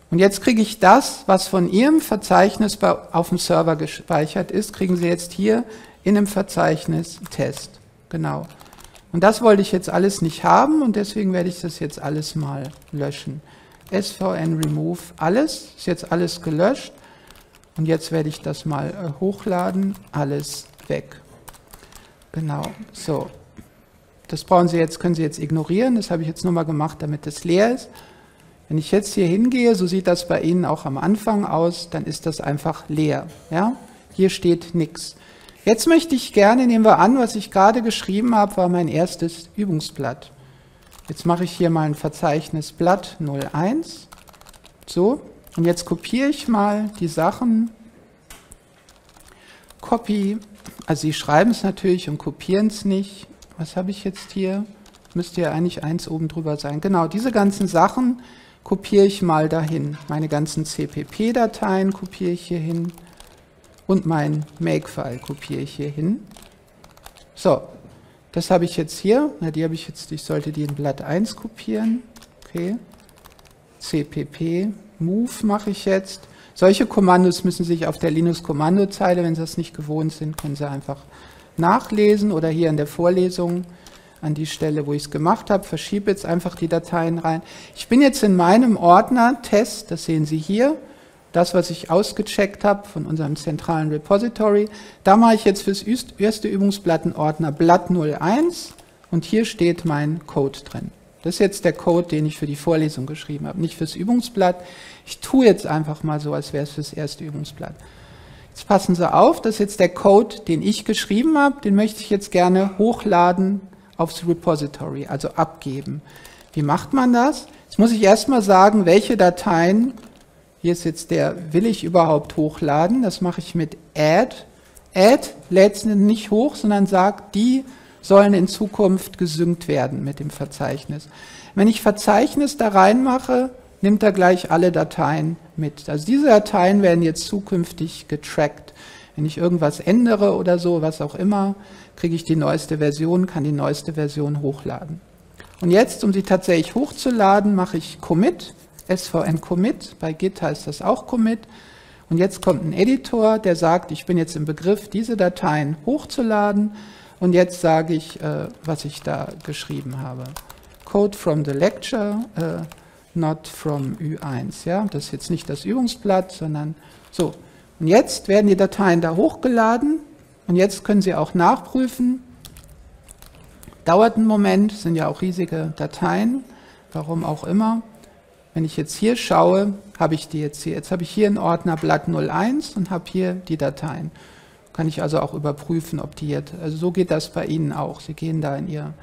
Und jetzt kriege ich das, was von Ihrem Verzeichnis bei, auf dem Server gespeichert ist, kriegen Sie jetzt hier in dem Verzeichnis Test. Genau. Und das wollte ich jetzt alles nicht haben und deswegen werde ich das jetzt alles mal löschen. svn remove alles, ist jetzt alles gelöscht und jetzt werde ich das mal äh, hochladen, alles weg. Genau, so. Das brauchen Sie jetzt, können Sie jetzt ignorieren, das habe ich jetzt nur mal gemacht, damit es leer ist. Wenn ich jetzt hier hingehe, so sieht das bei Ihnen auch am Anfang aus, dann ist das einfach leer. Ja? Hier steht nichts. Jetzt möchte ich gerne, nehmen wir an, was ich gerade geschrieben habe, war mein erstes Übungsblatt. Jetzt mache ich hier mal ein Verzeichnis Blatt 01. So, und jetzt kopiere ich mal die Sachen. Copy, also Sie schreiben es natürlich und kopieren es nicht. Was habe ich jetzt hier? Müsste ja eigentlich eins oben drüber sein. Genau, diese ganzen Sachen kopiere ich mal dahin. Meine ganzen CPP-Dateien kopiere ich hier hin und mein Makefile kopiere ich hier hin. So, das habe ich jetzt hier. Na, die habe ich jetzt, ich sollte die in Blatt 1 kopieren. Okay. CPP, Move mache ich jetzt. Solche Kommandos müssen sich auf der Linux-Kommandozeile, wenn Sie das nicht gewohnt sind, können Sie einfach nachlesen oder hier in der Vorlesung an die Stelle, wo ich es gemacht habe, verschiebe jetzt einfach die Dateien rein. Ich bin jetzt in meinem Ordner Test, das sehen Sie hier, das, was ich ausgecheckt habe von unserem zentralen Repository. Da mache ich jetzt fürs erste Übungsblatt einen Ordner Blatt 01 und hier steht mein Code drin. Das ist jetzt der Code, den ich für die Vorlesung geschrieben habe, nicht fürs Übungsblatt. Ich tue jetzt einfach mal so, als wäre es fürs erste Übungsblatt. Jetzt passen Sie auf, das ist jetzt der Code, den ich geschrieben habe, den möchte ich jetzt gerne hochladen aufs Repository, also abgeben. Wie macht man das? Jetzt muss ich erstmal sagen, welche Dateien, hier ist jetzt der, will ich überhaupt hochladen? Das mache ich mit add. Add lädt nicht hoch, sondern sagt, die sollen in Zukunft gesynkt werden mit dem Verzeichnis. Wenn ich Verzeichnis da reinmache, nimmt er gleich alle Dateien mit. Also diese Dateien werden jetzt zukünftig getrackt. Wenn ich irgendwas ändere oder so, was auch immer, kriege ich die neueste Version, kann die neueste Version hochladen. Und jetzt, um sie tatsächlich hochzuladen, mache ich Commit, SVN Commit, bei Git heißt das auch Commit. Und jetzt kommt ein Editor, der sagt, ich bin jetzt im Begriff, diese Dateien hochzuladen. Und jetzt sage ich, äh, was ich da geschrieben habe. Code from the lecture, äh, not from Ü1. Ja? Das ist jetzt nicht das Übungsblatt, sondern so. Und jetzt werden die Dateien da hochgeladen und jetzt können Sie auch nachprüfen. Dauert einen Moment, sind ja auch riesige Dateien, warum auch immer. Wenn ich jetzt hier schaue, habe ich die jetzt hier. Jetzt habe ich hier einen Ordner Blatt 01 und habe hier die Dateien. Kann ich also auch überprüfen, ob die jetzt, also so geht das bei Ihnen auch. Sie gehen da in Ihr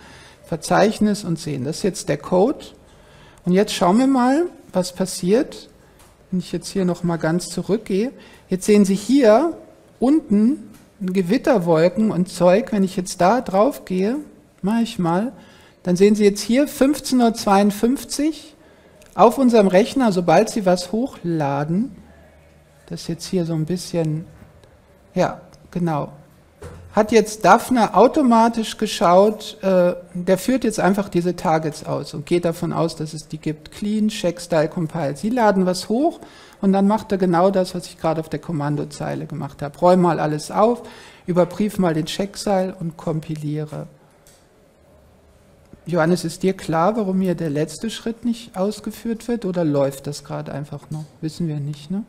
Verzeichnis und sehen, das ist jetzt der Code. Und jetzt schauen wir mal, was passiert, wenn ich jetzt hier nochmal ganz zurückgehe. Jetzt sehen Sie hier unten Gewitterwolken und Zeug. Wenn ich jetzt da drauf gehe, mache ich mal, dann sehen Sie jetzt hier 15.52 Uhr auf unserem Rechner, sobald Sie was hochladen, das ist jetzt hier so ein bisschen, ja, genau, hat jetzt Daphne automatisch geschaut, äh, der führt jetzt einfach diese Targets aus und geht davon aus, dass es die gibt. Clean, Check, Style, Compile. Sie laden was hoch und dann macht er genau das, was ich gerade auf der Kommandozeile gemacht habe. Räum mal alles auf, überprüf mal den Checkstyle und kompiliere. Johannes, ist dir klar, warum hier der letzte Schritt nicht ausgeführt wird oder läuft das gerade einfach noch? Wissen wir nicht, ne?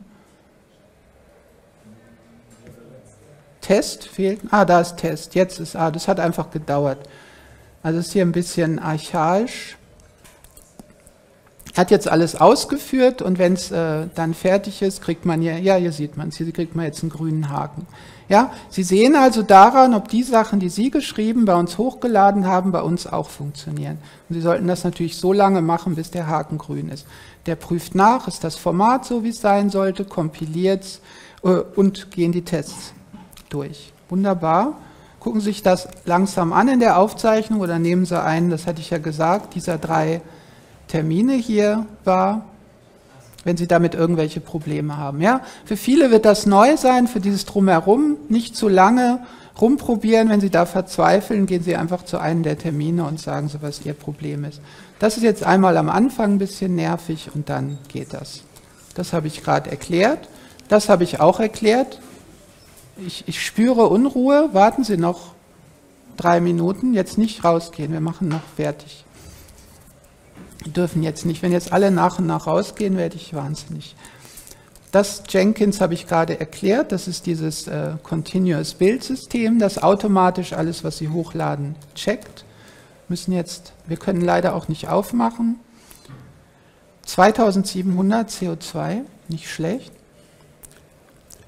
Test fehlt. Ah, da ist Test. Jetzt ist Ah, das hat einfach gedauert. Also ist hier ein bisschen archaisch. Hat jetzt alles ausgeführt und wenn es äh, dann fertig ist, kriegt man hier, ja, hier sieht man es, hier kriegt man jetzt einen grünen Haken. Ja, Sie sehen also daran, ob die Sachen, die Sie geschrieben, bei uns hochgeladen haben, bei uns auch funktionieren. Und Sie sollten das natürlich so lange machen, bis der Haken grün ist. Der prüft nach, ist das Format so, wie es sein sollte, kompiliert äh, und gehen die Tests durch. Wunderbar. Gucken Sie sich das langsam an in der Aufzeichnung oder nehmen Sie einen, das hatte ich ja gesagt, dieser drei Termine hier war, wenn Sie damit irgendwelche Probleme haben. Ja? Für viele wird das neu sein, für dieses Drumherum nicht zu lange rumprobieren. Wenn Sie da verzweifeln, gehen Sie einfach zu einem der Termine und sagen Sie, was Ihr Problem ist. Das ist jetzt einmal am Anfang ein bisschen nervig und dann geht das. Das habe ich gerade erklärt. Das habe ich auch erklärt ich, ich spüre Unruhe, warten Sie noch drei Minuten, jetzt nicht rausgehen, wir machen noch fertig. Wir dürfen jetzt nicht, wenn jetzt alle nach und nach rausgehen, werde ich wahnsinnig. Das Jenkins habe ich gerade erklärt, das ist dieses äh, Continuous Build System, das automatisch alles, was Sie hochladen, checkt. Müssen jetzt, wir können leider auch nicht aufmachen. 2700 CO2, nicht schlecht.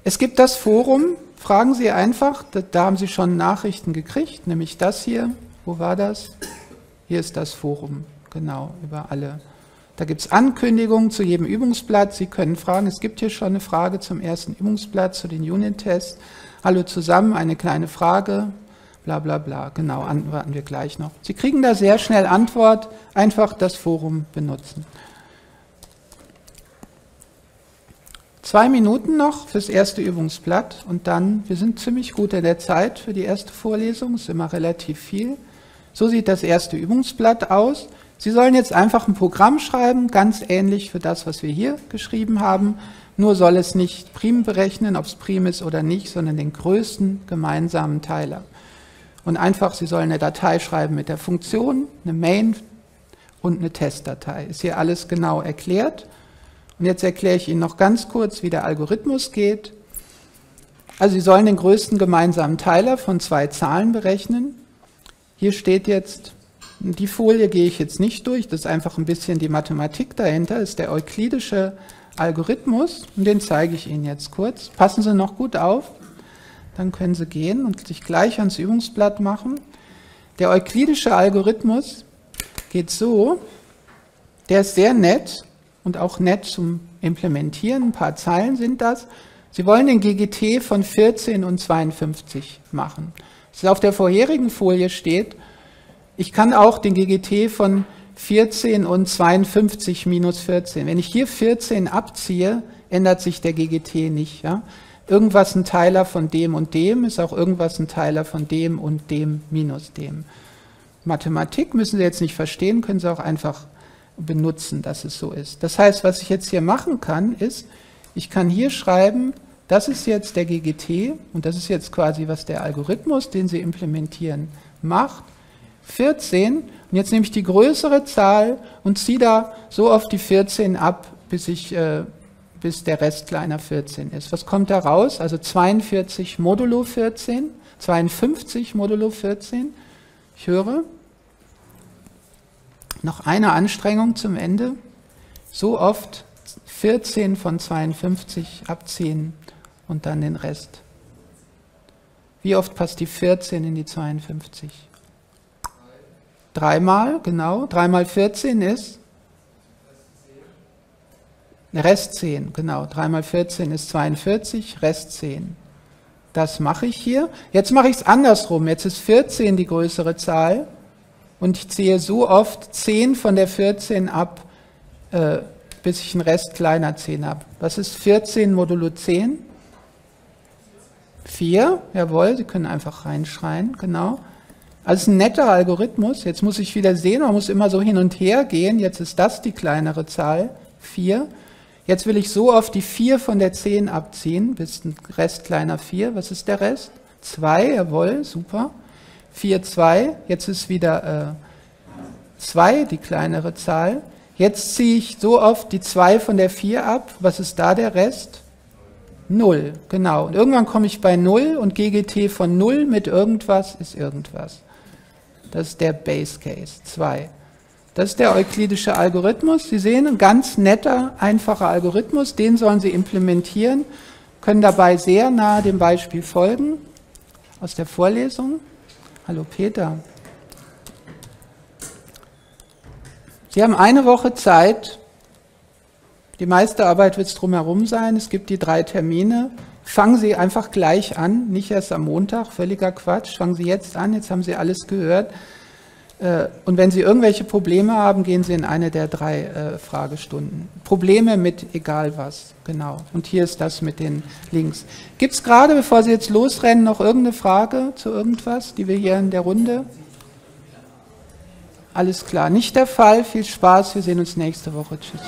Es gibt das Forum, fragen Sie einfach, da haben Sie schon Nachrichten gekriegt, nämlich das hier. Wo war das? Hier ist das Forum, genau, über alle. Da gibt es Ankündigungen zu jedem Übungsblatt. Sie können fragen, es gibt hier schon eine Frage zum ersten Übungsblatt, zu den Unit-Tests. Hallo zusammen, eine kleine Frage, bla bla bla. Genau, antworten wir gleich noch. Sie kriegen da sehr schnell Antwort, einfach das Forum benutzen. Zwei Minuten noch fürs erste Übungsblatt und dann, wir sind ziemlich gut in der Zeit für die erste Vorlesung, ist immer relativ viel. So sieht das erste Übungsblatt aus. Sie sollen jetzt einfach ein Programm schreiben, ganz ähnlich für das, was wir hier geschrieben haben. Nur soll es nicht prim berechnen, ob es prim ist oder nicht, sondern den größten gemeinsamen Teiler. Und einfach, Sie sollen eine Datei schreiben mit der Funktion, eine Main und eine Testdatei. Ist hier alles genau erklärt. Und jetzt erkläre ich Ihnen noch ganz kurz, wie der Algorithmus geht. Also Sie sollen den größten gemeinsamen Teiler von zwei Zahlen berechnen. Hier steht jetzt, die Folie gehe ich jetzt nicht durch, das ist einfach ein bisschen die Mathematik dahinter, das ist der euklidische Algorithmus und den zeige ich Ihnen jetzt kurz. Passen Sie noch gut auf, dann können Sie gehen und sich gleich ans Übungsblatt machen. Der euklidische Algorithmus geht so, der ist sehr nett, und auch nett zum Implementieren. Ein paar Zeilen sind das. Sie wollen den GGT von 14 und 52 machen. Was auf der vorherigen Folie steht, ich kann auch den GGT von 14 und 52 minus 14. Wenn ich hier 14 abziehe, ändert sich der GGT nicht. Ja? irgendwas ein Teiler von dem und dem, ist auch irgendwas ein Teiler von dem und dem minus dem. Mathematik müssen Sie jetzt nicht verstehen, können Sie auch einfach benutzen, dass es so ist. Das heißt, was ich jetzt hier machen kann, ist, ich kann hier schreiben, das ist jetzt der GGT und das ist jetzt quasi, was der Algorithmus, den Sie implementieren, macht. 14 und jetzt nehme ich die größere Zahl und ziehe da so oft die 14 ab, bis, ich, äh, bis der Rest kleiner 14 ist. Was kommt da raus? Also 42 modulo 14, 52 modulo 14. Ich höre. Noch eine Anstrengung zum Ende. So oft 14 von 52 abziehen und dann den Rest. Wie oft passt die 14 in die 52? Dreimal, genau. Dreimal 14 ist Rest 10, genau. Dreimal 14 ist 42, Rest 10. Das mache ich hier. Jetzt mache ich es andersrum. Jetzt ist 14 die größere Zahl und ich ziehe so oft 10 von der 14 ab, äh, bis ich einen Rest kleiner 10 habe. Was ist 14 modulo 10? 4, jawohl, Sie können einfach reinschreien, genau. Also ein netter Algorithmus. Jetzt muss ich wieder sehen, man muss immer so hin und her gehen. Jetzt ist das die kleinere Zahl, 4. Jetzt will ich so oft die 4 von der 10 abziehen, bis ein Rest kleiner 4. Was ist der Rest? 2, jawohl, super. 4, 2, jetzt ist wieder 2 äh, die kleinere Zahl. Jetzt ziehe ich so oft die 2 von der 4 ab. Was ist da der Rest? 0, genau. Und irgendwann komme ich bei 0 und GGT von 0 mit irgendwas ist irgendwas. Das ist der Base Case 2. Das ist der euklidische Algorithmus. Sie sehen, ein ganz netter, einfacher Algorithmus. Den sollen Sie implementieren, können dabei sehr nahe dem Beispiel folgen aus der Vorlesung. Hallo Peter. Sie haben eine Woche Zeit. Die meiste Arbeit wird es drumherum sein. Es gibt die drei Termine. Fangen Sie einfach gleich an, nicht erst am Montag, völliger Quatsch. Fangen Sie jetzt an, jetzt haben Sie alles gehört. Äh, und wenn Sie irgendwelche Probleme haben, gehen Sie in eine der drei äh, Fragestunden. Probleme mit egal was, genau. Und hier ist das mit den Links. Gibt es gerade, bevor Sie jetzt losrennen, noch irgendeine Frage zu irgendwas, die wir hier in der Runde? Alles klar, nicht der Fall. Viel Spaß, wir sehen uns nächste Woche. Tschüss.